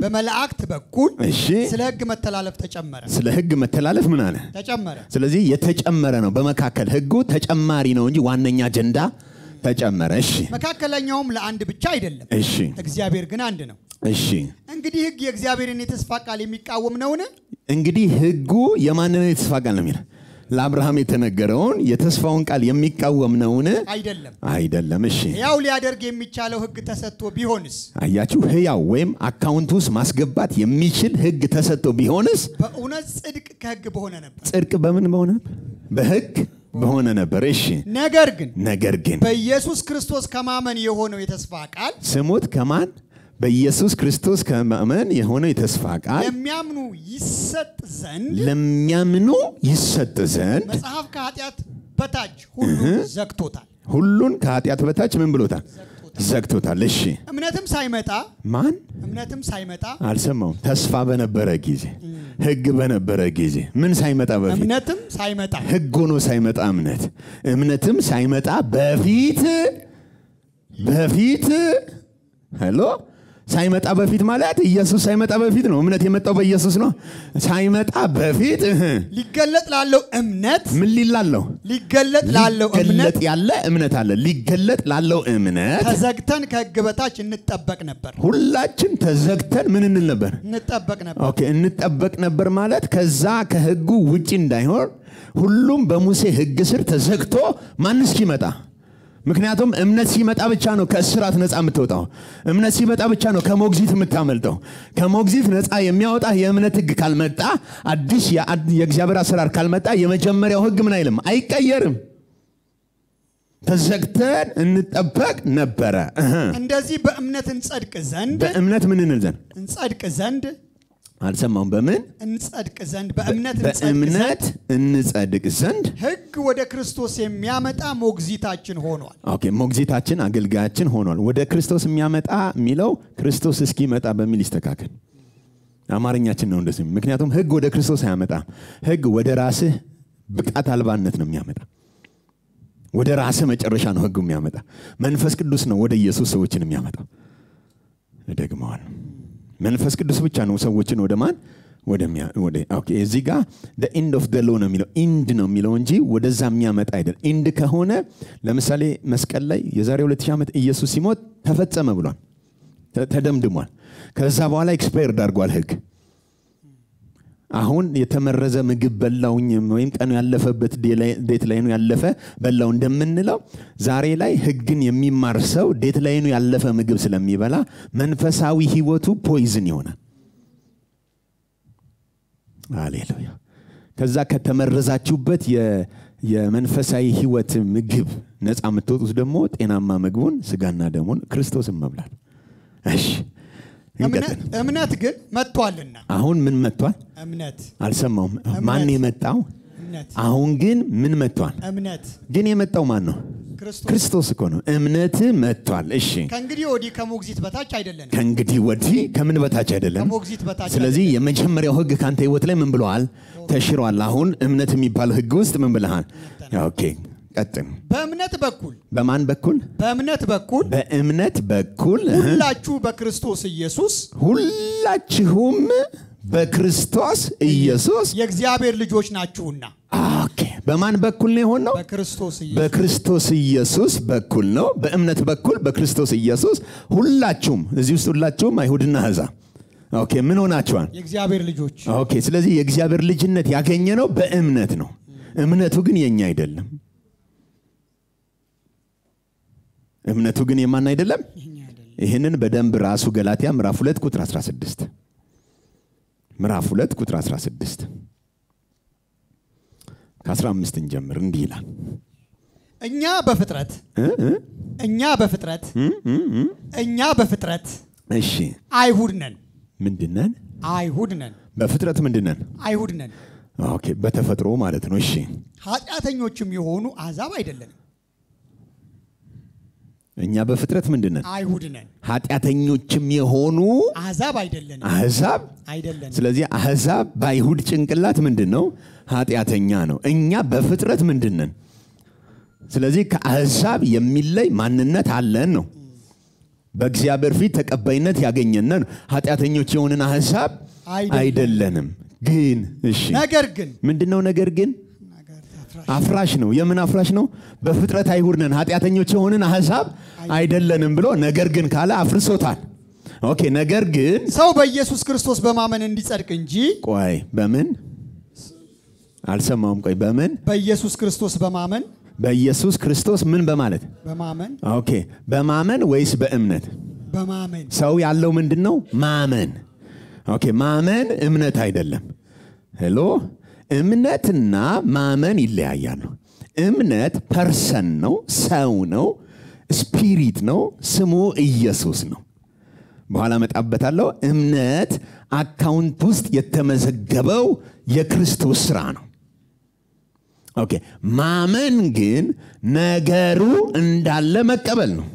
በመላእክት በኩል እሺ። ስለ ህግ መተላለፍ ተጨመረ። ስለ ህግ መተላለፍ ምን አለ? ተጨመረ። ስለዚህ የተጨመረ ነው። በመካከል ህጉ ተጨማሪ ነው እንጂ ዋነኛ አጀንዳ ተጨመረ። እሺ። መካከለኛውም ለአንድ ብቻ አይደለም። እሺ። እግዚአብሔር ግን አንድ ነው። እሺ። እንግዲህ ህግ የእግዚአብሔርን የተስፋ ቃል የሚቃወም ነውን? እንግዲህ ህጉ የማንን የተስፋ ቃል ነው የሚለው? ለአብርሃም የተነገረውን የተስፋውን ቃል የሚቃወም ነውን? አይደለም። አይደለም። እሺ። ህያው ሊያደርግ የሚቻለው ህግ ተሰጥቶ ቢሆንስ? አያችሁ ህያው ወይም account ውስጥ ማስገባት የሚችል ህግ ተሰጥቶ ቢሆንስ? በእውነት ጽድቅ ከህግ በሆነ ነበር። ጽድቅ በምን በሆነ በህግ በሆነ ነበር። እሺ ነገር ግን ነገር ግን በኢየሱስ ክርስቶስ ከማመን የሆነው የተስፋ ቃል ስሙት ከማን? በኢየሱስ ክርስቶስ ከማመን የሆነው የተስፋ ቃል ለሚያምኑ ይሰጥ ዘንድ ለሚያምኑ ይሰጥ ዘንድ መጽሐፍ ከኃጢአት በታች ሁሉ ዘግቶታል። ሁሉን ከኃጢአት በታች ምን ብሎታል ዘግቶታል። እሺ። እምነትም ሳይመጣ ማን? እምነትም ሳይመጣ አልሰማውም ተስፋ በነበረ ጊዜ ህግ በነበረ ጊዜ ምን ሳይመጣ በፊት? እምነትም ሳይመጣ ህግ ሆኖ ሳይመጣ እምነት። እምነትም ሳይመጣ በፊት በፊት hello ሳይመጣ በፊት ማለት ኢየሱስ ሳይመጣ በፊት ነው። እምነት የመጣው በኢየሱስ ነው። ሳይመጣ በፊት ሊገለጥ ላለው እምነት ምን ሊላለሁ ሊገለጥ ላለው እምነት ያለ እምነት አለ። ሊገለጥ ላለው እምነት ተዘግተን ከህግ በታች እንጠበቅ ነበር። ሁላችን ተዘግተን ምን እንል ነበር? እንጠበቅ ነበር። okay እንጠበቅ ነበር ማለት ከዛ ከህጉ ውጪ እንዳይሆን ሁሉም በሙሴ ህግ ስር ተዘግቶ ማን እስኪመጣ ምክንያቱም እምነት ሲመጣ ብቻ ነው ከእስራት ነፃ የምትወጣው። እምነት ሲመጣ ብቻ ነው ከሞግዚት የምታመልጠው። ከሞግዚት ነፃ የሚያወጣ የእምነት ህግ ካልመጣ አዲስ የእግዚአብሔር አሰራር ካልመጣ የመጀመሪያው ህግ ምን አይልም? አይቀየርም። ተዘግተን እንጠበቅ ነበረ። እንደዚህ በእምነት እንጸድቅ ዘንድ በእምነት ምን እንል ዘንድ? እንጸድቅ ዘንድ አልሰማውም። በምን እንጸድቅ ዘንድ በእምነት በእምነት እንጸድቅ ዘንድ ሕግ ወደ ክርስቶስ የሚያመጣ ሞግዚታችን ሆኗል። okay ሞግዚታችን አገልጋያችን ሆኗል። ወደ ክርስቶስ የሚያመጣ የሚለው ክርስቶስ እስኪመጣ በሚል ይስተካከል። አማርኛችን ነው እንደዚህ። ምክንያቱም ህግ ወደ ክርስቶስ አያመጣም። ህግ ወደ ራስህ ብቃት አልባነት ነው የሚያመጣ። ወደ ራስህ መጨረሻ ነው ህጉ የሚያመጣ። መንፈስ ቅዱስ ነው ወደ ኢየሱስ ሰዎችን የሚያመጣው። እደግመዋል። መንፈስ ቅዱስ ብቻ ነው ሰዎችን ወደ ማን እዚህ ጋር of the law ነው የሚለው end ነው የሚለው እንጂ ወደዛ የሚያመጣ አይደል። end ከሆነ ለምሳሌ መስቀል ላይ የዛሬ 2000 ዓመት ኢየሱስ ሲሞት ተፈጸመ ብሏል፣ ተደምድሟል። ከዛ በኋላ expired አድርጓል ህግ። አሁን የተመረዘ ምግብ በላሁኝ ወይም ቀኑ ያለፈበት deadline ኑ ያለፈ በላሁ እንደምንለው ዛሬ ላይ ህግን የሚማር ሰው ዴት ላይኑ ያለፈ ምግብ ስለሚበላ መንፈሳዊ ህይወቱ ፖይዝን ይሆናል። አሌሉያ። ከዛ ከተመረዛችሁበት የመንፈሳዊ ህይወት ምግብ ነፃ የምትወጡት ደግሞ ጤናማ ምግቡን ስጋና ደሙን ክርስቶስን መብላት። እሺ እምነት- ግን መጥቷልና አሁን ምን መጥቷል? እምነት አልሰማውም። ማን የመጣው? አሁን ግን ምን መጥቷል? እምነት ግን የመጣው ማን ነው? ክርስቶስ እኮ ነው። እምነት መጥቷል። እሺ ከእንግዲህ ወዲህ ከሞግዚት በታች አይደለንም። ከእንግዲህ ወዲህ ከምን በታች አይደለም። ከሞግዚት በታች ስለዚህ የመጀመሪያው ህግ ከአንተ ህይወት ላይ ምን ብሏል? ተሽሯል። አሁን እምነት የሚባል ህግ ውስጥ ምን ብለሃል? okay ቀጥል። በእምነት በኩል በማን በኩል? በእምነት በኩል በእምነት በኩል ሁላችሁ በክርስቶስ ኢየሱስ ሁላችሁም በክርስቶስ ኢየሱስ የእግዚአብሔር ልጆች ናችሁና okay። በማን በኩል ነው የሆነው? በክርስቶስ ኢየሱስ በክርስቶስ ኢየሱስ በኩል ነው። በእምነት በኩል በክርስቶስ ኢየሱስ ሁላችሁም፣ እዚህ ውስጥ ሁላችሁም አይሁድና አሕዛብ okay፣ ምን ሆናችኋል? የእግዚአብሔር ልጆች okay። ስለዚህ የእግዚአብሔር ልጅነት ያገኘ ነው በእምነት ነው። እምነቱ ግን የኛ አይደለም። እምነቱ ግን የማን አይደለም? ይህንን በደንብ ራሱ ገላትያ ምዕራፍ 2 ቁጥር 16 ምዕራፍ 2 ቁጥር 16 ከ15 እንጀምር። እንዲህ ይላል። እኛ በፍጥረት እኛ በፍጥረት እኛ በፍጥረት እሺ። አይሁድ ነን። ምንድነን? አይሁድ ነን። በፍጥረት ምንድነን? አይሁድ ነን። okay በተፈጥሮ ማለት ነው። እሺ። ኃጢአተኞችም የሆኑ አሕዛብ አይደለንም እኛ በፍጥረት ምንድነን? አይሁድ ነን ኃጢአተኞችም የሆኑ አሕዛብ አይደለንም አሕዛብ። አይደለንም ስለዚህ አሕዛብ በአይሁድ ጭንቅላት ምንድን ነው? ኃጢአተኛ ነው። እኛ በፍጥረት ምንድነን? ስለዚህ ከአሕዛብ የሚለይ ማንነት አለን ነው። በእግዚአብሔር ፊት ተቀባይነት ያገኘነን ኃጢአተኞች የሆንን አሕዛብ አይደለንም። ግን እሺ ነገር ግን ምንድነው ነገር ግን አፍራሽ ነው። የምን አፍራሽ ነው? በፍጥረት አይሁድ ነን ኃጢአተኞች የሆንን አሕዛብ አይደለንም ብሎ ነገር ግን ካለ አፍርሶታል። okay ነገር ግን ሰው በኢየሱስ ክርስቶስ በማመን እንዲጸድቅ እንጂ ቆይ በምን አልሰማውም። ቆይ በምን በኢየሱስ ክርስቶስ በማመን በኢየሱስ ክርስቶስ ምን በማለት በማመን okay በማመን ወይስ በእምነት? በማመን ሰው ያለው ምንድን ነው? ማመን። okay ማመን እምነት አይደለም። hello እምነትና ማመን ይለያያሉ። እምነት person ነው፣ ሰው ነው፣ spirit ነው፣ ስሙ ኢየሱስ ነው። በኋላ እመጣበታለሁ። እምነት account ውስጥ የተመዘገበው የክርስቶስ ስራ ነው። okay ማመን ግን ነገሩ እንዳለ መቀበል ነው።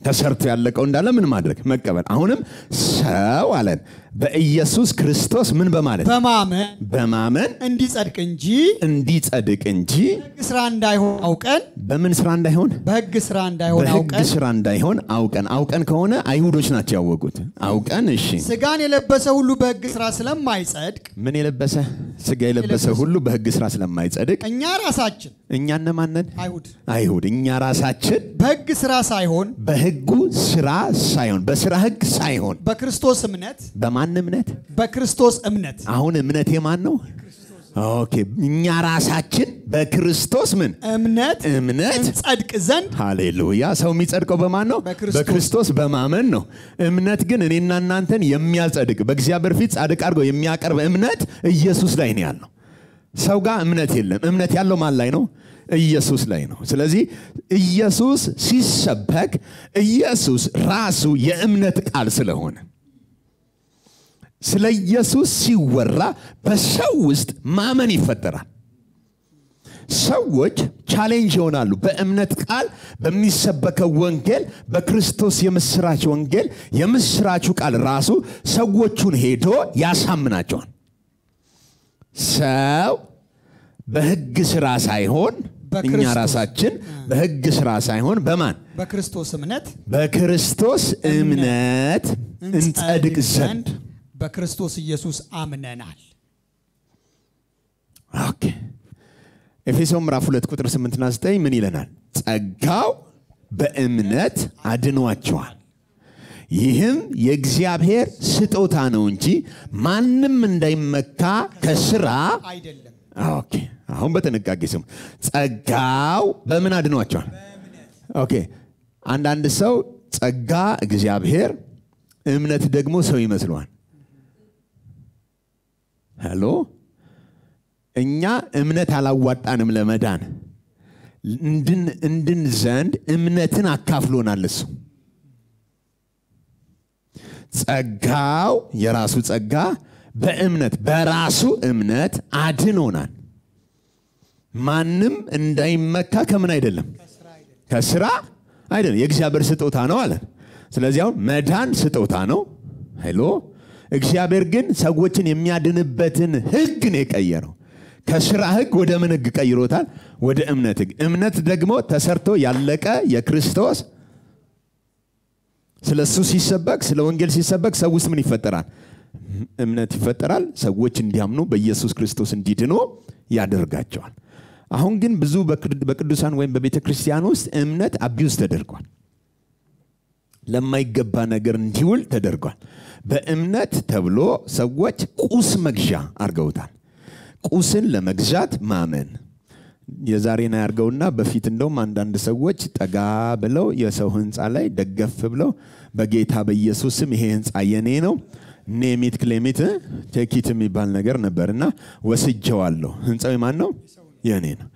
ተሰርቶ ያለቀው እንዳለ ምን ማድረግ መቀበል። አሁንም ሰው አለን በኢየሱስ ክርስቶስ ምን በማለት? በማመን በማመን እንዲጸድቅ እንጂ እንዲጸድቅ እንጂ ሕግ ስራ እንዳይሆን አውቀን በምን ስራ እንዳይሆን? በሕግ ስራ እንዳይሆን በሕግ አውቀን ስራ እንዳይሆን አውቀን። አውቀን ከሆነ አይሁዶች ናቸው ያወቁት። አውቀን እሺ። ስጋን የለበሰ ሁሉ በሕግ ስራ ስለማይጸድቅ ምን የለበሰ? ስጋ የለበሰ ሁሉ በሕግ ስራ ስለማይጸድቅ እኛ ራሳችን እኛ እነማንን? አይሁድ አይሁድ። እኛ ራሳችን በሕግ ስራ ሳይሆን በሕጉ ስራ ሳይሆን በስራ ሕግ ሳይሆን በክርስቶስ እምነት በማን እምነት? በክርስቶስ እምነት አሁን እምነት የማን ነው? okay እኛ ራሳችን በክርስቶስ ምን እምነት እምነት እንጸድቅ ዘንድ ሃሌሉያ። ሰው የሚጸድቀው በማን ነው? በክርስቶስ። በማመን ነው። እምነት ግን እኔና እናንተን የሚያጸድቅ በእግዚአብሔር ፊት ጻድቅ አድርገው የሚያቀርብ እምነት ኢየሱስ ላይ ነው ያለው። ሰው ጋር እምነት የለም። እምነት ያለው ማን ላይ ነው? ኢየሱስ ላይ ነው። ስለዚህ ኢየሱስ ሲሰበክ ኢየሱስ ራሱ የእምነት ቃል ስለሆነ ስለ ኢየሱስ ሲወራ በሰው ውስጥ ማመን ይፈጠራል። ሰዎች challenge ይሆናሉ። በእምነት ቃል በሚሰበከው ወንጌል፣ በክርስቶስ የምስራች ወንጌል የምስራቹ ቃል ራሱ ሰዎቹን ሄዶ ያሳምናቸዋል። ሰው በሕግ ስራ ሳይሆን እኛ ራሳችን በሕግ ስራ ሳይሆን በማን በክርስቶስ እምነት በክርስቶስ እምነት እንጸድቅ ዘንድ በክርስቶስ ኢየሱስ አምነናል። okay ኤፌሶን ምዕራፍ 2 ቁጥር 8 እና 9 ምን ይለናል? ጸጋው በእምነት አድኗችኋል። ይህም የእግዚአብሔር ስጦታ ነው እንጂ ማንም እንዳይመካ ከስራ አይደለም okay አሁን በጥንቃቄ ስሙ። ጸጋው በምን አድኗችኋል? okay አንዳንድ ሰው ጸጋ እግዚአብሔር፣ እምነት ደግሞ ሰው ይመስለዋል። hello እኛ እምነት አላዋጣንም ለመዳን እንድን ዘንድ እምነትን አካፍሎናል እሱ ጸጋው የራሱ ጸጋ በእምነት በራሱ እምነት አድኖናል። ማንም እንዳይመካ ከምን አይደለም ከስራ አይደለም፣ የእግዚአብሔር ስጦታ ነው አለን። ስለዚህ አሁን መዳን ስጦታ ነው። ሄሎ እግዚአብሔር ግን ሰዎችን የሚያድንበትን ህግ ነው የቀየረው። ከስራ ህግ ወደ ምን ህግ ቀይሮታል? ወደ እምነት ህግ። እምነት ደግሞ ተሰርቶ ያለቀ የክርስቶስ ስለ እሱ ሲሰበክ ስለ ወንጌል ሲሰበክ ሰው ውስጥ ምን ይፈጠራል? እምነት ይፈጠራል። ሰዎች እንዲያምኑ በኢየሱስ ክርስቶስ እንዲድኑ ያደርጋቸዋል። አሁን ግን ብዙ በቅዱሳን ወይም በቤተ ክርስቲያን ውስጥ እምነት አቢውዝ ተደርጓል። ለማይገባ ነገር እንዲውል ተደርጓል። በእምነት ተብሎ ሰዎች ቁስ መግዣ አድርገውታል። ቁስን ለመግዛት ማመን የዛሬን አያርገውና በፊት እንደውም አንዳንድ ሰዎች ጠጋ ብለው የሰው ህንፃ ላይ ደገፍ ብለው በጌታ በኢየሱስ ስም ይሄ ህንፃ የኔ ነው ኔሚት ክሌሚት ቴኪት የሚባል ነገር ነበርና ወስጀዋለሁ። ህንፃው የማን ነው? የኔ ነው።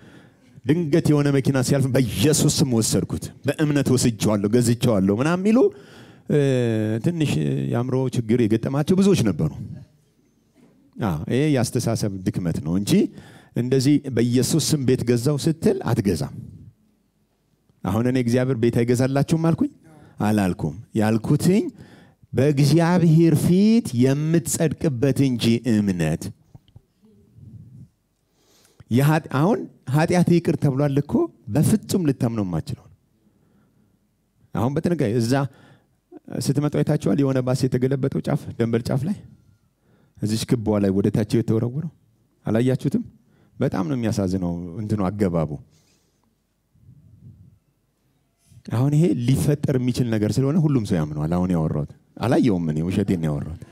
ድንገት የሆነ መኪና ሲያልፍ በኢየሱስ ወሰድኩት፣ በእምነት ወስጀዋለሁ፣ ገዝቸዋለሁ ምናምን የሚሉ ትንሽ የአእምሮ ችግር የገጠማቸው ብዙዎች ነበሩ። ይሄ የአስተሳሰብ ድክመት ነው እንጂ እንደዚህ በኢየሱስ ስም ቤት ገዛው ስትል አትገዛም። አሁን እኔ እግዚአብሔር ቤት አይገዛላችሁም አልኩኝ አላልኩም። ያልኩትኝ በእግዚአብሔር ፊት የምትጸድቅበት እንጂ እምነት አሁን ኃጢአት ይቅር ተብሏል እኮ በፍጹም ልታምነው የማችለው አሁን በጥንቃቄ እዛ ስትመጡ አይታችኋል። የሆነ ባስ የተገለበጠው ጫፍ ደንበል ጫፍ ላይ እዚች ክቧ ላይ ወደ ታቸው የተወረወረው አላያችሁትም? በጣም ነው የሚያሳዝነው እንትኑ አገባቡ። አሁን ይሄ ሊፈጠር የሚችል ነገር ስለሆነ ሁሉም ሰው ያምነዋል። አሁን ያወራሁት አላየውም፣ እኔ ውሸቴን ነው ያወራሁት።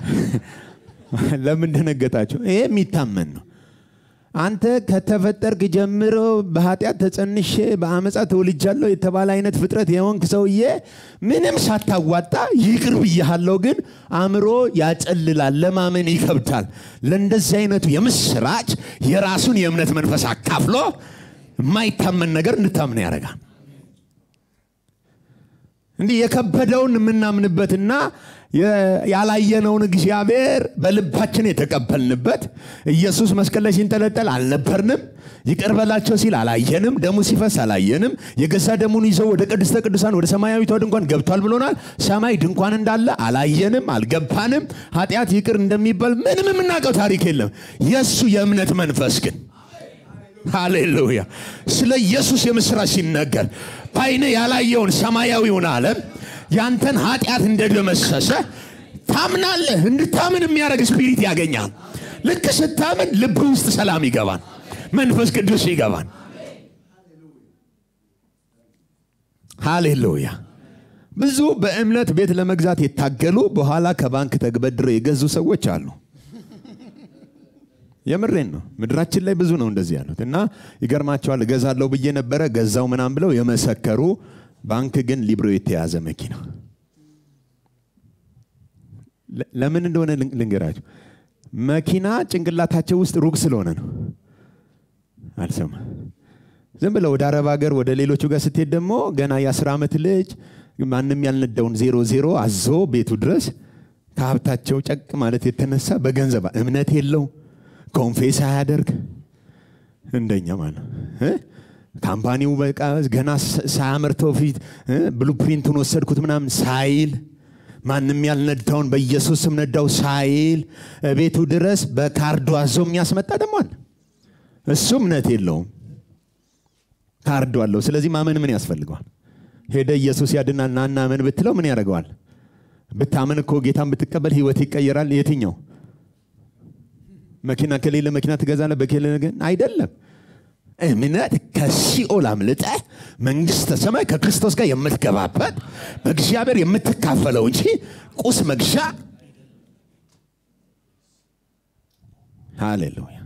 ለምን ደነገጣችሁ? ይሄ የሚታመን ነው። አንተ ከተፈጠርክ ጀምሮ በኃጢአት ተጸንሼ በአመፃ ተወልጃለሁ የተባለ አይነት ፍጥረት የሆንክ ሰውዬ ምንም ሳታዋጣ ይቅር ብያሃለሁ፣ ግን አእምሮ ያጨልላል፣ ለማመን ይከብዳል። ለእንደዚህ አይነቱ የምስራች የራሱን የእምነት መንፈስ አካፍሎ የማይታመን ነገር እንድታምን ያደርጋል። እንዲህ የከበደውን የምናምንበትና ያላየነውን እግዚአብሔር በልባችን የተቀበልንበት ኢየሱስ መስቀል ላይ ሲንጠለጠል አልነበርንም። ይቅር በላቸው ሲል አላየንም። ደሙ ሲፈስ አላየንም። የገዛ ደሙን ይዘው ወደ ቅድስተ ቅዱሳን ወደ ሰማያዊቷ ድንኳን ገብቷል ብሎናል። ሰማይ ድንኳን እንዳለ አላየንም፣ አልገባንም። ኃጢአት ይቅር እንደሚባል ምንም የምናውቀው ታሪክ የለም። የእሱ የእምነት መንፈስ ግን ሃሌሉያ ስለ ኢየሱስ የምስራች ሲነገር በዓይንህ ያላየውን ሰማያዊውን ዓለም ያንተን ኃጢአት እንደደመሰሰ ታምናለህ። እንድታምን የሚያደርግ ስፒሪት ያገኛል። ልክ ስታምን ልብ ውስጥ ሰላም ይገባል፣ መንፈስ ቅዱስ ይገባል። ሃሌሉያ ብዙ በእምነት ቤት ለመግዛት የታገሉ በኋላ ከባንክ ተበድረው የገዙ ሰዎች አሉ። የምሬን ነው። ምድራችን ላይ ብዙ ነው እንደዚህ ያሉት እና ይገርማቸዋል። እገዛለሁ ብዬ ነበረ ገዛው ምናምን ብለው የመሰከሩ ባንክ ግን ሊብሮ የተያዘ መኪና ለምን እንደሆነ ልን- ልንገራችሁ። መኪና ጭንቅላታቸው ውስጥ ሩቅ ስለሆነ ነው። አልሰማ ዝም ብለው ወደ አረብ ሀገር ወደ ሌሎቹ ጋር ስትሄድ ደግሞ ገና የአስር ዓመት ልጅ ማንም ያልነዳውን ዜሮ ዜሮ አዞ ቤቱ ድረስ ከሀብታቸው ጨቅ ማለት የተነሳ በገንዘብ እምነት የለው ኮንፌስ አያደርግ እንደኛ ማለት ነው? ካምፓኒው በቃ ገና ሳያመርተው ፊት? ብሉፕሪንቱን ወሰድኩት ምናምን ሳይል ማንም ያልነዳውን በኢየሱስ ስም ነዳው ሳይል ቤቱ ድረስ በካርዱ አዞ የሚያስመጣ ደግሞ እሱ እምነት የለውም፣ ካርዱ አለው። ስለዚህ ማመን ምን ያስፈልገዋል? ሄደ ኢየሱስ ያድናል ናና ምን ብትለው ምን ያደርገዋል? ብታምን እኮ ጌታን ብትቀበል ህይወት ይቀየራል። የትኛው መኪና ከሌለ መኪና ትገዛለህ፣ በከሌለ ግን አይደለም። እምነት ከሲኦል አምልጠ መንግስተ ሰማይ ከክርስቶስ ጋር የምትገባበት በእግዚአብሔር የምትካፈለው እንጂ ቁስ መግዣ። ሃሌሉያ።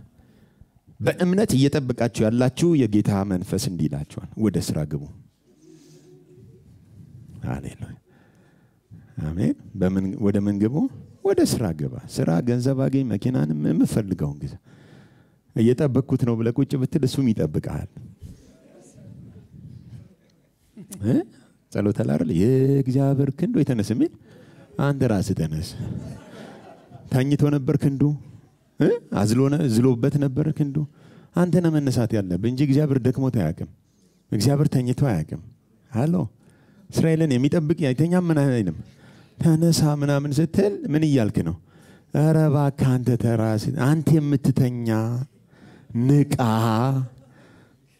በእምነት እየጠበቃችሁ ያላችሁ የጌታ መንፈስ እንዲህ ወደ ስራ ግቡ። ሃሌሉያ አሜን። ወደ ምን ግቡ? ወደ ስራ ግባ። ስራ ገንዘብ አገኝ፣ መኪናንም የምፈልገውን ጊዜ እየጠበቅኩት ነው ብለህ ቁጭ ብትል እሱም ይጠብቅሃል። እ? ጸሎት አይደል? የእግዚአብሔር ክንዱ የተነስ የሚል አንተ ራስህ ተነስ። ተኝቶ ነበር ክንዱ እ? አዝሎነ ዝሎበት ነበር ክንዱ። አንተ ነህ መነሳት ያለብህ እንጂ እግዚአብሔር ደክሞት አያውቅም። እግዚአብሔር ተኝቶ አያውቅም። አሎ እስራኤልን የሚጠብቅ አይተኛም ምን አይልም። ተነሳ ምናምን ስትል ምን እያልክ ነው? ኧረ እባክህ አንተ ተራስ አንተ የምትተኛ ንቃ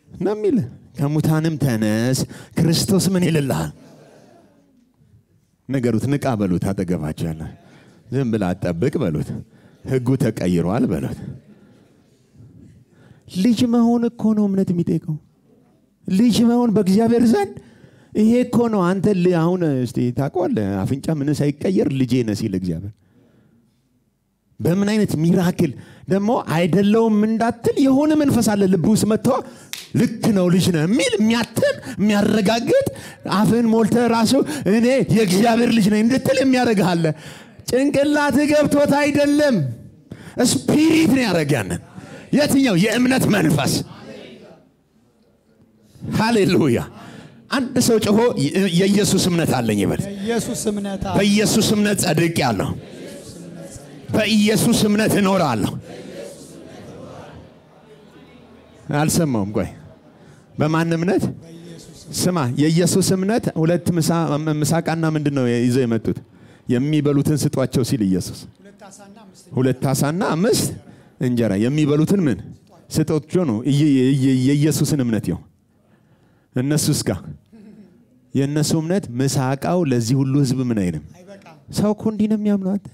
ነው የሚል ከሙታንም ተነስ ክርስቶስ ምን ይልልሃል? ነገሩት ንቃ በሉት። አጠገባቸው ዝም ብለህ አትጠብቅ በሉት። ህጉ ተቀይሯል በሉት። ልጅ መሆን እኮ ነው እምነት የሚጠይቀው። ልጅ መሆን በእግዚአብሔር ዘንድ ይሄ እኮ ነው። አንተ አሁን ታውቀዋለህ፣ አፍንጫ ምን ሳይቀየር ልጄ ነህ ሲል እግዚአብሔር በምን አይነት miracle? ደግሞ አይደለውም እንዳትል የሆነ መንፈስ አለ ልብ ውስጥ መጥቶ ልክ ነው ልጅ ነህ የሚል የሚያትም የሚያረጋግጥ አፍን ሞልተህ ራሱ እኔ የእግዚአብሔር ልጅ ነኝ እንድትል የሚያደርግህ አለ። ጭንቅላት ገብቶት አይደለም፣ spirit ነው ያደረግ ያንን። የትኛው? የእምነት መንፈስ። ሃሌሉያ። አንድ ሰው ጮሆ የ- የኢየሱስ እምነት አለኝ ይበል። በኢየሱስ እምነት ጸድቅ ያለሁ በኢየሱስ እምነት እኖራለሁ። አልሰማውም። ቆይ በማን እምነት? ስማ፣ የኢየሱስ እምነት ሁለት ምሳ- ምሳቃና ምንድን ነው ይዘው የመጡት? የሚበሉትን ስጧቸው ሲል ኢየሱስ ሁለት ዓሣና አምስት እንጀራ የሚበሉትን ምን ስጦቸው ነው። የኢየሱስን እምነት ይው እነሱ እስካ የእነሱ እምነት ምሳቃው ለዚህ ሁሉ ህዝብ ምን አይልም። ሰው እኮ እንዲህ ነው የሚያምኗት።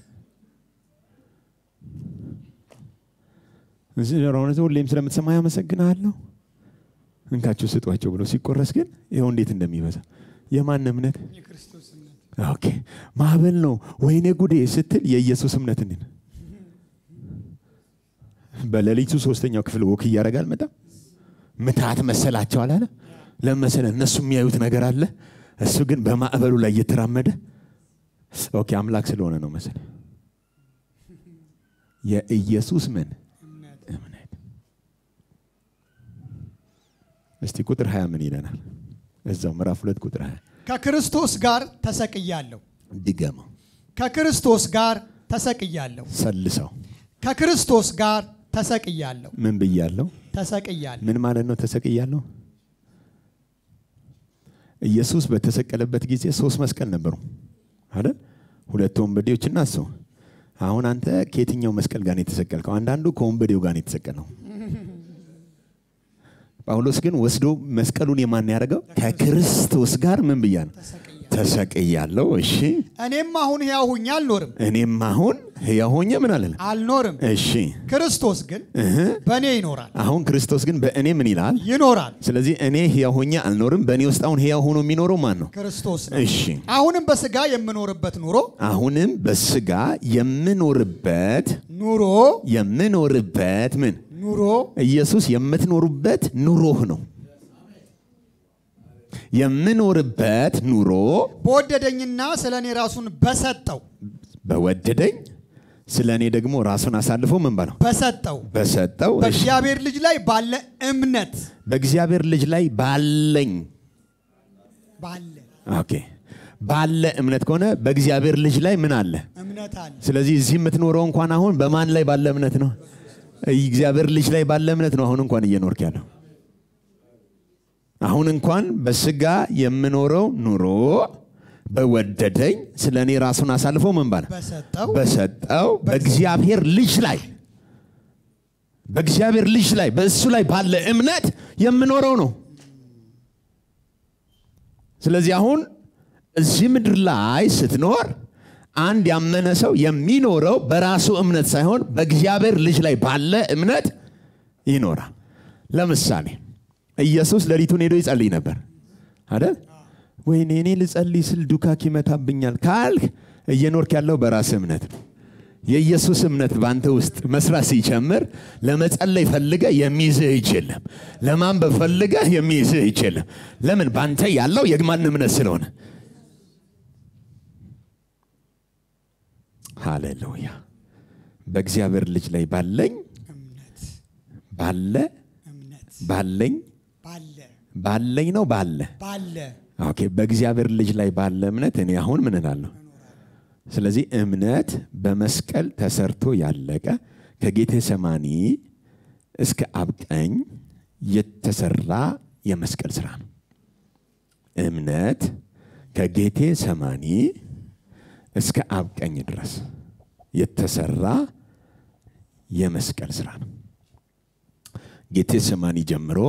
እውነት ሁሌም ስለምትሰማ ያመሰግናለሁ እንካችሁ ስጧቸው ብሎ ሲቆረስ ግን ይኸው እንዴት እንደሚበዛ። የማን እምነት? ኦኬ። ማዕበል ነው ወይኔ ጉዴ ስትል የኢየሱስ እምነት ነው? በሌሊቱ ሶስተኛው ክፍል walk እያደረገ አልመጣም። ምትሃት መሰላቸው አላለ? ለመሰለ እነሱ የሚያዩት ነገር አለ። እሱ ግን በማዕበሉ ላይ እየተራመደ? okay አምላክ ስለሆነ ነው መሰለ የኢየሱስ ምን እምነት እምነት እስቲ ቁጥር 20 ምን ይለናል? እዛው ምዕራፍ ሁለት ቁጥር 20 ከክርስቶስ ጋር ተሰቅያለሁ። ድገመው፣ ከክርስቶስ ጋር ተሰቅያለሁ። ሰልሰው። ከክርስቶስ ጋር ተሰቅያለሁ። ምን ብያለሁ? ተሰቅያለሁ። ምን ማለት ነው? ተሰቅያለሁ። ኢየሱስ በተሰቀለበት ጊዜ ሶስት መስቀል ነበሩ አይደል? ሁለት ወንበዴዎችና እሱ። አሁን አንተ ከየትኛው መስቀል ጋር ነው የተሰቀልከው? አንዳንዱ ከወንበዴው ጋር ነው የተሰቀለው። ጳውሎስ ግን ወስዶ መስቀሉን የማን ያደረገው? ከክርስቶስ ጋር ምን ብያለሁ? ተሰቅያለሁ። ተሰቅያለሁ። እሺ፣ እኔም አሁን ሕያው ሆኜ አልኖርም እኔም አሁን ሕያው ሆኜ ምን አለ? አልኖርም፣ እሺ፣ ክርስቶስ ግን በእኔ ይኖራል አሁን ክርስቶስ ግን በእኔ ምን ይላል? ይኖራል። ስለዚህ እኔ ሕያው ሆኜ አልኖርም። በእኔ ውስጥ አሁን ሕያው ሆኖ የሚኖረው ማን ነው? ክርስቶስ ነው። እሺ አሁንም በስጋ የምኖርበት ኑሮ አሁንም በስጋ የምኖርበት ኑሮ የምኖርበት ምን ኑሮ ኢየሱስ የምትኖሩበት ኑሮህ ነው። የምኖርበት ኑሮ በወደደኝና ስለ እኔ ራሱን በሰጠው። በወደደኝ ስለ እኔ ደግሞ ራሱን አሳልፎ ምን በለው? በሰጠው። በሰጠው። በእግዚአብሔር ልጅ ላይ ባለ እምነት። በእግዚአብሔር ልጅ ላይ ባለኝ። ባለ። okay። ባለ እምነት ከሆነ በእግዚአብሔር ልጅ ላይ ምን አለ? እምነት አለ። ስለዚህ እዚህ የምትኖረው እንኳን አሁን በማን ላይ ባለ እምነት ነው? እግዚአብሔር ልጅ ላይ ባለ እምነት ነው አሁን እንኳን እየኖርክ ያለው። አሁን እንኳን በስጋ የምኖረው ኑሮ በወደደኝ ስለ እኔ ራሱን አሳልፎ ምን ባለ በሰጠው በሰጠው በእግዚአብሔር ልጅ ላይ በእግዚአብሔር ልጅ ላይ በእሱ ላይ ባለ እምነት የምኖረው ነው። ስለዚህ አሁን እዚህ ምድር ላይ ስትኖር አንድ ያመነ ሰው የሚኖረው በራሱ እምነት ሳይሆን በእግዚአብሔር ልጅ ላይ ባለ እምነት ይኖራል። ለምሳሌ ኢየሱስ ሌሊቱን ሄዶ ይጸልይ ነበር አይደል? ወይኔ እኔ ልጸልይ ስል ዱካክ ይመታብኛል ካልክ እየኖርክ ያለው በራስ እምነት ነው። የኢየሱስ እምነት በአንተ ውስጥ መስራት ሲጀምር ለመጸለይ ፈልገ የሚይዝህ እጅ የለም። ለማንበብ ፈልገ የሚይዝህ እጅ የለም። ለምን? በአንተ ያለው የማን እምነት ስለሆነ። ሃሌሉያ። በእግዚአብሔር ልጅ ላይ ባለኝ ባለ ባለኝ ባለ ባለኝ ነው ባለ ባለ okay። በእግዚአብሔር ልጅ ላይ ባለ እምነት እኔ አሁን ምን እላለሁ? ስለዚህ እምነት በመስቀል ተሰርቶ ያለቀ ከጌቴ ሰማኒ እስከ አብቀኝ የተሰራ የመስቀል ስራ ነው። እምነት ከጌቴ ሰማኒ እስከ አብቀኝ ድረስ የተሰራ የመስቀል ስራ ነው። ጌቴ ሰማኒ ጀምሮ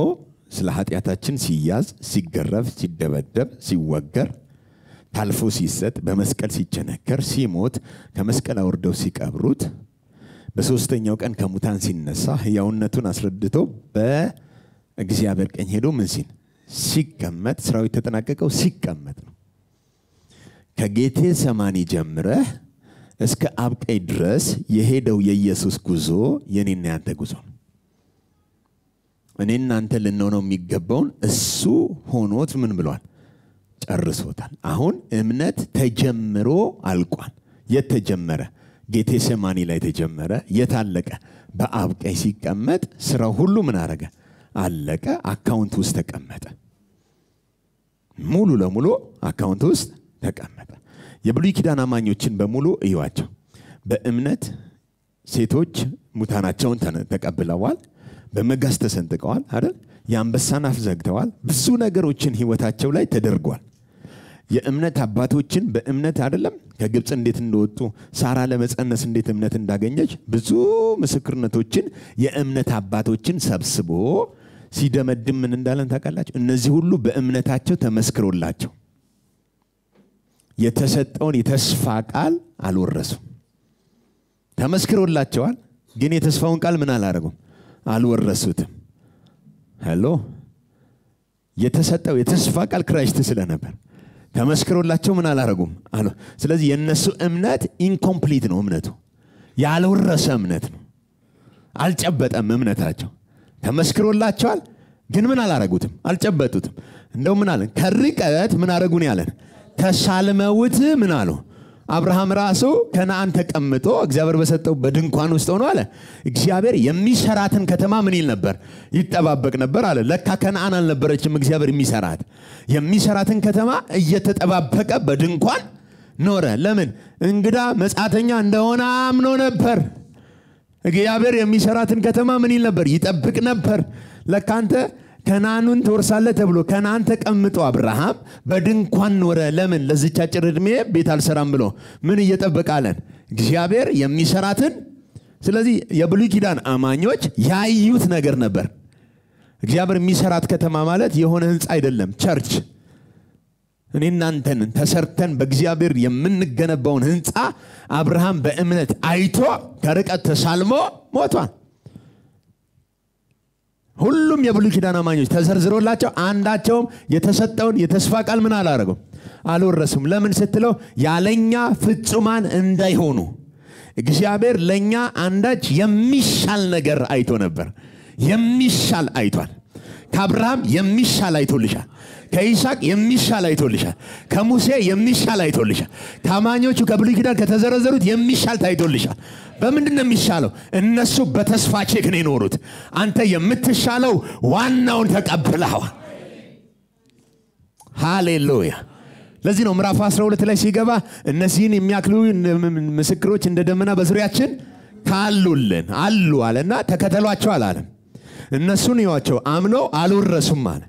ስለ ኃጢአታችን ሲያዝ፣ ሲገረፍ፣ ሲደበደብ፣ ሲወገር ታልፎ ሲሰጥ በመስቀል ሲቸነከር ሲሞት ከመስቀል አውርደው ሲቀብሩት በሶስተኛው ቀን ከሙታን ሲነሳ ህያውነቱን አስረድቶ በእግዚአብሔር ቀኝ ሄዶ ምን ሲል ሲቀመጥ ስራው የተጠናቀቀው ሲቀመጥ ነው። ከጌቴ ሰማኒ ጀምረህ እስከ አብቀኝ ድረስ የሄደው የኢየሱስ ጉዞ የኔና ያንተ ጉዞ ነው። እኔ እናንተ ልንሆነው የሚገባውን እሱ ሆኖት ምን ብሏል? ጨርሶታል። አሁን እምነት ተጀምሮ አልቋል። የት ተጀመረ? ጌቴ ሰማኒ ላይ ተጀመረ። የት አለቀ? በአብ ቀኝ ሲቀመጥ ስራው ሁሉ ምን አረገ? አለቀ። account ውስጥ ተቀመጠ። ሙሉ ለሙሉ account ውስጥ ተቀመጠ። የብሉይ ኪዳን አማኞችን በሙሉ እዩዋቸው። በእምነት ሴቶች ሙታናቸውን ተቀብለዋል። በመጋዝ ተሰንጥቀዋል አይደል? የአንበሳን አፍ ዘግተዋል። ብዙ ነገሮችን ህይወታቸው ላይ ተደርጓል። የእምነት አባቶችን በእምነት አይደለም ከግብፅ እንዴት እንደወጡ ሳራ ለመፀነስ እንዴት እምነት እንዳገኘች ብዙ ምስክርነቶችን የእምነት አባቶችን ሰብስቦ ሲደመድም ምን እንዳለን ታውቃላችሁ? እነዚህ ሁሉ በእምነታቸው ተመስክሮላቸው የተሰጠውን የተስፋ ቃል አልወረሱም። ተመስክሮላቸዋል፣ ግን የተስፋውን ቃል ምን አላደረጉም? አልወረሱትም። ሄሎ የተሰጠው የተስፋ ቃል Christ ስለነበር ተመስክሮላቸው ምን አላረጉም አሉ። ስለዚህ የእነሱ እምነት incomplete ነው። እምነቱ ያልወረሰ እምነት ነው። አልጨበጠም እምነታቸው። ተመስክሮላቸዋል፣ ግን ምን አላረጉትም? አልጨበጡትም። እንደው ምን አለን? ከርቀት ምን አረጉን ያለን ተሳልመውት ምን አሉ? አብርሃም ራሱ ከነአን ተቀምጦ እግዚአብሔር በሰጠው በድንኳን ውስጥ ሆኖ አለ እግዚአብሔር የሚሰራትን ከተማ ምን ይል ነበር? ይጠባበቅ ነበር አለ። ለካ ከነአን አልነበረችም እግዚአብሔር የሚሰራት የሚሰራትን ከተማ እየተጠባበቀ በድንኳን ኖረ። ለምን? እንግዳ መጻተኛ እንደሆነ አምኖ ነበር። እግዚአብሔር የሚሰራትን ከተማ ምን ይል ነበር? ይጠብቅ ነበር። ለካ አንተ ከናኑን ትወርሳለህ ተብሎ ከናን ተቀምጦ አብርሃም በድንኳን ኖረ። ለምን? ለዚች አጭር ዕድሜ ቤት አልሰራም ብሎ ምን እየጠበቀ አለን? እግዚአብሔር የሚሰራትን። ስለዚህ የብሉይ ኪዳን አማኞች ያዩት ነገር ነበር። እግዚአብሔር የሚሰራት ከተማ ማለት የሆነ ህንፃ አይደለም፣ church እኔ እናንተን ተሰርተን በእግዚአብሔር የምንገነባውን ህንፃ አብርሃም በእምነት አይቶ ከርቀት ተሳልሞ ሞቷል። ሁሉም የብሉይ ኪዳን አማኞች ተዘርዝሮላቸው አንዳቸውም የተሰጠውን የተስፋ ቃል ምን አላረጉም አልወረሱም። ለምን ስትለው ያለኛ ፍጹማን እንዳይሆኑ እግዚአብሔር ለእኛ አንዳች የሚሻል ነገር አይቶ ነበር። የሚሻል አይቷል። ከአብርሃም የሚሻል አይቶልሻል። ከይስሐቅ የሚሻል አይቶልሻል። ከሙሴ የሚሻል አይቶልሻል። ከአማኞቹ ከብሉይ ኪዳን ከተዘረዘሩት የሚሻል ታይቶልሻል። በምንድን ነው የሚሻለው? እነሱ በተስፋ ቼክ ነው የኖሩት። አንተ የምትሻለው ዋናውን ተቀብለዋል። ሃሌሉያ። ለዚህ ነው ምዕራፍ 12 ላይ ሲገባ እነዚህን የሚያክሉ ምስክሮች እንደ ደመና በዙሪያችን ካሉልን አሉ አለና ተከተሏቸው አላለም። እነሱን ይዋቸው አምነው አልወረሱም አለ።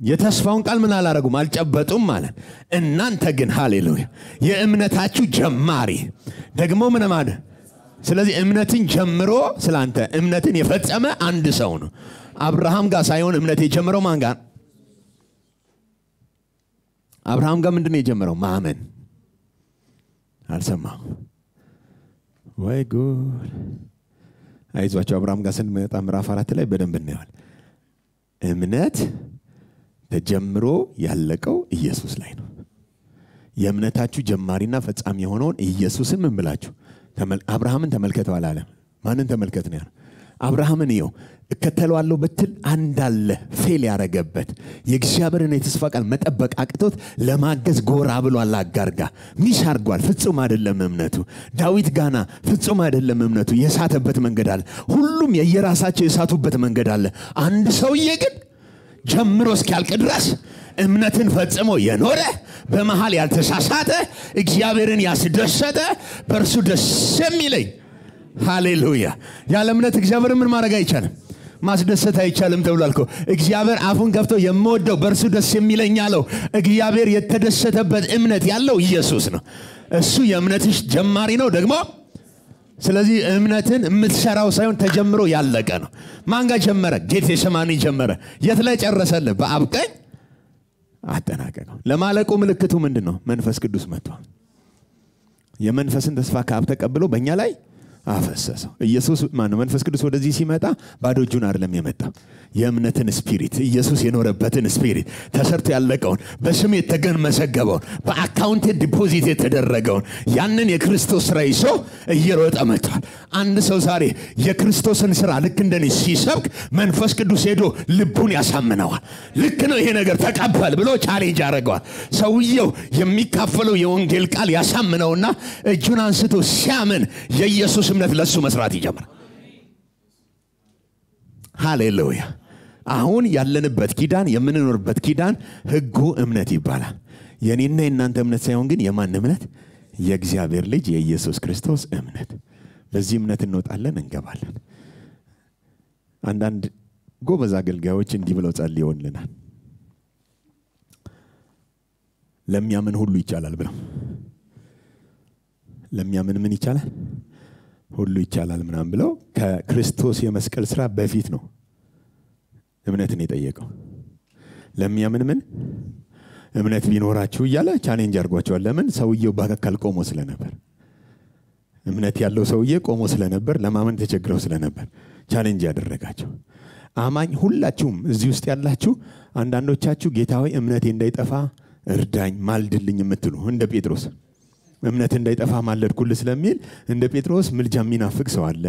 የተስፋውን ቃል ምን አላረጉም አልጨበጡም ማለት እናንተ ግን ሃሌሉያ! የእምነታችሁ ጀማሪ ደግሞ ምን ማለት? ስለዚህ እምነትን ጀምሮ ስላንተ እምነትን የፈጸመ አንድ ሰው ነው። አብርሃም ጋር ሳይሆን እምነት የጀመረው ማን ጋር? አብርሃም ጋር ምንድን ነው የጀመረው? ማመን። አልሰማ ወይ ጉድ! አይዟቸው አብርሃም ጋር ስንመጣ ምዕራፍ አራት ላይ በደንብ እናየዋል እምነት ተጀምሮ ያለቀው ኢየሱስ ላይ ነው። የእምነታችሁ ጀማሪና ፈጻሚ የሆነውን ኢየሱስን ምን ብላችሁ? አብርሃምን ተመልከተው አላለም ማንን ተመልከት ነው ያለው? አብርሃምን እየው እከተለዋለሁ ብትል አንዳንዴ fail ያረገበት የእግዚአብሔርን የተስፋ ቃል መጠበቅ አቅቶት ለማገዝ ጎራ ብሏል አጋር ጋ miss አድርጓል። ፍጹም አይደለም እምነቱ። ዳዊት ጋና ፍጹም አይደለም እምነቱ። የሳተበት መንገድ አለ። ሁሉም የየራሳቸው የሳቱበት መንገድ አለ። አንድ ሰውዬ ግን ጀምሮ እስኪያልቅ ድረስ እምነትን ፈጽሞ የኖረ በመሃል ያልተሳሳተ እግዚአብሔርን ያስደሰተ በእርሱ ደስ የሚለኝ ሃሌሉያ። ያለ እምነት እግዚአብሔር ምን ማድረግ አይቻልም? ማስደሰት አይቻልም ተብሏል እኮ እግዚአብሔር አፉን ከፍቶ የምወደው በእርሱ ደስ የሚለኝ አለው። እግዚአብሔር የተደሰተበት እምነት ያለው ኢየሱስ ነው። እሱ የእምነትሽ ጀማሪ ነው። ደግሞ ስለዚህ እምነትን የምትሰራው ሳይሆን ተጀምሮ ያለቀ ነው። ማን ጋር ጀመረ? ጌቴሰማኒ ጀመረ። የት ላይ ጨረሰልህ በአብ ቀኝ አጠናቀቀው። ለማለቁ ምልክቱ ምንድን ነው መንፈስ ቅዱስ መጥቷል። የመንፈስን ተስፋ ከአብ ተቀብሎ በእኛ ላይ አፈሰሰው። ኢየሱስ ማነው? መንፈስ ቅዱስ ወደዚህ ሲመጣ ባዶ እጁን አይደለም የመጣ የእምነትን spirit ኢየሱስ የኖረበትን spirit ተሰርቶ ያለቀውን በስም የተመዘገበውን በ account deposit የተደረገውን ያንን የክርስቶስ ስራ ይዞ እየሮጠ መጥቷል። አንድ ሰው ዛሬ የክርስቶስን ስራ ልክ እንደኔ ሲሰብክ መንፈስ ቅዱስ ሄዶ ልቡን ያሳምነዋል። ልክ ነው ይሄ ነገር ተቀበል ብሎ challenge ያደርገዋል። ሰውየው የሚካፈለው የወንጌል ቃል ያሳምነውና እጁን አንስቶ ሲያምን የኢየሱስ እምነት ለሱ መስራት ይጀምራል። ሃሌሉያ አሁን ያለንበት ኪዳን የምንኖርበት ኪዳን ህጉ እምነት ይባላል። የኔና የእናንተ እምነት ሳይሆን ግን የማን እምነት? የእግዚአብሔር ልጅ የኢየሱስ ክርስቶስ እምነት። በዚህ እምነት እንወጣለን እንገባለን። አንዳንድ ጎበዝ አገልጋዮች እንዲህ ብለው ጸልየውልናል። ለሚያምን ሁሉ ይቻላል ብለው። ለሚያምን ምን ይቻላል? ሁሉ ይቻላል ምናም ብለው ከክርስቶስ የመስቀል ስራ በፊት ነው እምነትን የጠየቀው። ለሚያምን ምን እምነት ቢኖራችሁ እያለ challenge አድርጓቸዋል። ለምን? ሰውየው በአካል ቆሞ ስለነበር። እምነት ያለው ሰውዬ ቆሞ ስለነበር ለማመን ተቸግረው ስለነበር challenge ያደረጋቸው። አማኝ ሁላችሁም እዚህ ውስጥ ያላችሁ አንዳንዶቻችሁ ጌታ ሆይ እምነቴ እንዳይጠፋ እርዳኝ ማልድልኝ የምትሉ እንደ ጴጥሮስ እምነት እንዳይጠፋ ማለድኩል ስለሚል እንደ ጴጥሮስ ምልጃ የሚናፍቅ ሰው አለ።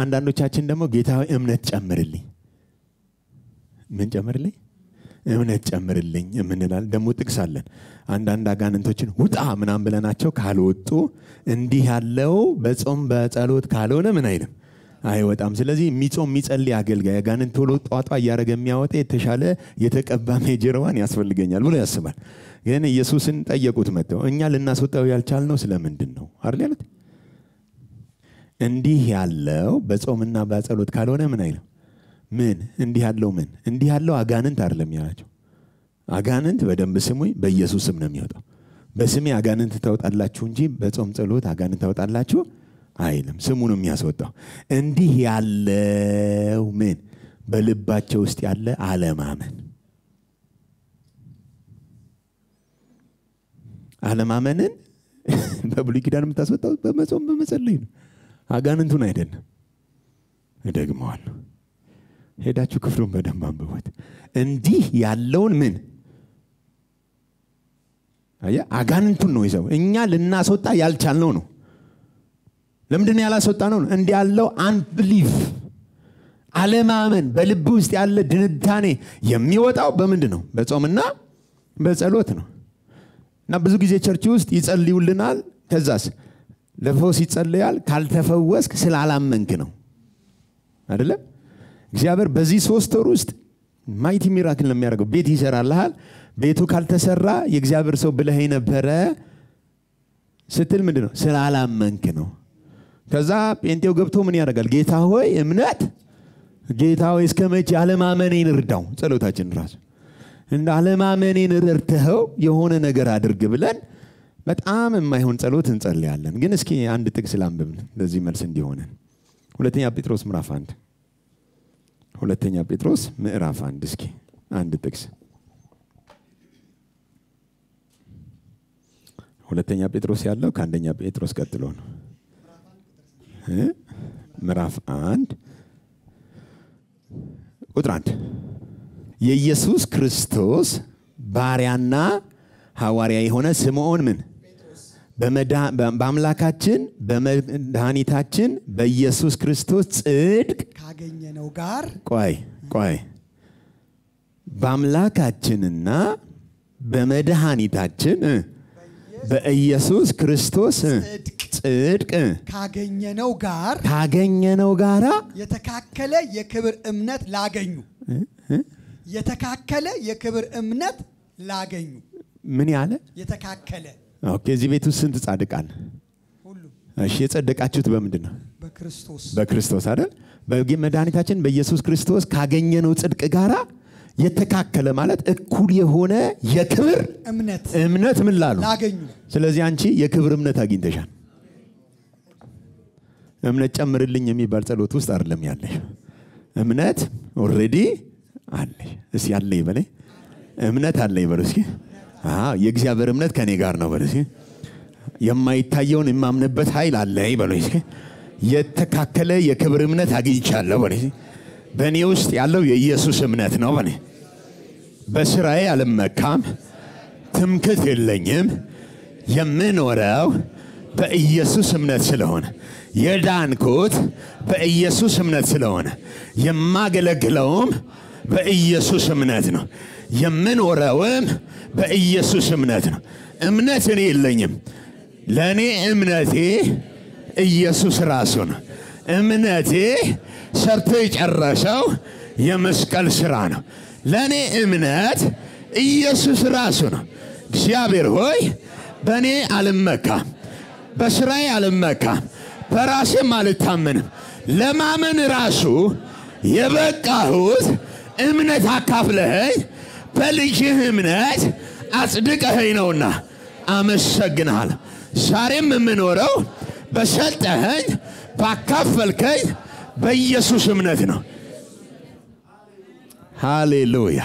አንዳንዶቻችን ደግሞ ጌታ ሆይ እምነት ጨምርልኝ ምን ጨምርልኝ? እምነት ጨምርልኝ የምንላል። ደግሞ ጥቅስ አለን። አንዳንድ አጋንንቶችን ውጣ ምናም ብለናቸው ካልወጡ እንዲህ ያለው በጾም በጸሎት ካልሆነ ምን አይልም? አይወጣም። ስለዚህ የሚጾም የሚጸልይ አገልጋይ አጋንንት ቶሎ ጧጧ እያደረገ የሚያወጣ የተሻለ የተቀባ ሜጀርዋን ያስፈልገኛል ብሎ ያስባል። ግን ኢየሱስን ጠየቁት መጥተው እኛ ልናስወጣው ያልቻልነው ስለምንድን ነው? አይደል ያሉት? እንዲህ ያለው በጾምና በጸሎት ካልሆነ ምን አይልም ምን? እንዲህ ያለው ምን? እንዲህ ያለው አጋንንት አይደለም ያላቸው። አጋንንት በደንብ ስሙኝ በኢየሱስ ስም ነው የሚወጣው። በስሜ አጋንንት ታወጣላችሁ እንጂ በጾም ጸሎት አጋንንት ታወጣላችሁ አይልም። ስሙ ነው የሚያስወጣው። እንዲህ ያለው ምን? በልባቸው ውስጥ ያለ አለማመን። አለማመንን በብሉይ ኪዳን የምታስወጣው በመጾም በመጸለይ ነው። አጋንንቱን አይደለም። እደግመዋለሁ ሄዳችሁ ክፍሉን በደንብ አንብቦት እንዲህ ያለውን ምን? አጋንንቱን ነው ይዘው እኛ ልናስወጣ ያልቻልነው ነው። ለምንድን ያላስወጣ ነው? እንዲህ ያለው አንብሊቭ አለማመን በልብ ውስጥ ያለ ድንዳኔ የሚወጣው በምንድን ነው በጾምና በጸሎት ነው። እና ብዙ ጊዜ church ውስጥ ይጸልዩልናል። ከዛስ? ለፈውስ ይጸልያል ካልተፈወስክ ስላላመንክ ነው። አይደለም እግዚአብሔር በዚህ ሶስት ወር ውስጥ mighty miracle ለሚያደርገው ቤት ይሰራልሃል ቤቱ ካልተሰራ የእግዚአብሔር ሰው ብለህ ነበረ ስትል ምንድን ነው? ስላላመንክ ነው። ከዛ ጴንጤው ገብቶ ምን ያደርጋል? ጌታ ሆይ እምነት ጌታ ሆይ እስከ መቼ አለማመኔን እርዳው። ጸሎታችን ራሱ እንደ አለማመኔን ረድተኸው የሆነ ነገር አድርግ ብለን በጣም የማይሆን ጸሎት እንጸልያለን። ግን እስኪ አንድ ጥቅስ ላንብብ ለዚህ መልስ እንዲሆነን ሁለተኛ ጴጥሮስ ምዕራፍ አንድ ሁለተኛ ጴጥሮስ ምዕራፍ አንድ እስኪ አንድ ጥቅስ ሁለተኛ ጴጥሮስ ያለው ከአንደኛ ጴጥሮስ ቀጥሎ ነው።? ምዕራፍ አንድ ቁጥር አንድ የኢየሱስ ክርስቶስ ባሪያና ሐዋርያ የሆነ ስምዖን ምን በአምላካችን በመድኃኒታችን በኢየሱስ ክርስቶስ ጽድቅ ካገኘነው ጋር ቆይ ቆይ። በአምላካችንና በመድኃኒታችን በኢየሱስ ክርስቶስ ጽድቅ ካገኘነው ጋር ካገኘነው ጋራ የተካከለ የክብር እምነት ላገኙ። የተካከለ የክብር እምነት ላገኙ። ምን ያለ? የተካከለ okay እዚህ ቤት ውስጥ ስንት ጻድቃን? እሺ የጸደቃችሁት በምንድን ነው? በክርስቶስ። በክርስቶስ አይደል? በጌ- መድኃኒታችን በኢየሱስ ክርስቶስ ካገኘነው ጽድቅ ጋራ የተካከለ ማለት እኩል የሆነ የክብር እምነት እምነት ምን ላሉ? ስለዚህ አንቺ የክብር እምነት አግኝተሻል። እምነት ጨምርልኝ የሚባል ጸሎት ውስጥ አይደለም ያለሽ። እምነት already አለሽ። እስኪ አለ ይበለ እምነት አለ ይበሉ እስኪ የእግዚአብሔር እምነት ከኔ ጋር ነው እስኪ የማይታየውን የማምንበት ኃይል አለ እስኪ የተካከለ የክብር እምነት አግኝቻለሁ እስኪ በእኔ ውስጥ ያለው የኢየሱስ እምነት ነው በሉ። በስራዬ አልመካም ትምክት የለኝም የምኖረው በኢየሱስ እምነት ስለሆነ የዳንኩት በኢየሱስ እምነት ስለሆነ የማገለግለውም በኢየሱስ እምነት ነው የምኖረውም በኢየሱስ እምነት ነው። እምነት እኔ የለኝም። ለእኔ እምነቴ ኢየሱስ ራሱ ነው። እምነቴ ሰርቶ የጨረሰው የመስቀል ስራ ነው። ለእኔ እምነት ኢየሱስ ራሱ ነው። እግዚአብሔር ሆይ በእኔ አልመካም በስራዬ አልመካም በራሴም አልታመንም። ለማመን ራሱ የበቃሁት እምነት አካፍለኸኝ በልጅህ እምነት አጽድቀኸኝ ነውና አመሰግንሃለሁ ዛሬም የምኖረው በሰጠኸኝ ባካፈልከኝ በኢየሱስ እምነት ነው። ሃሌሉያ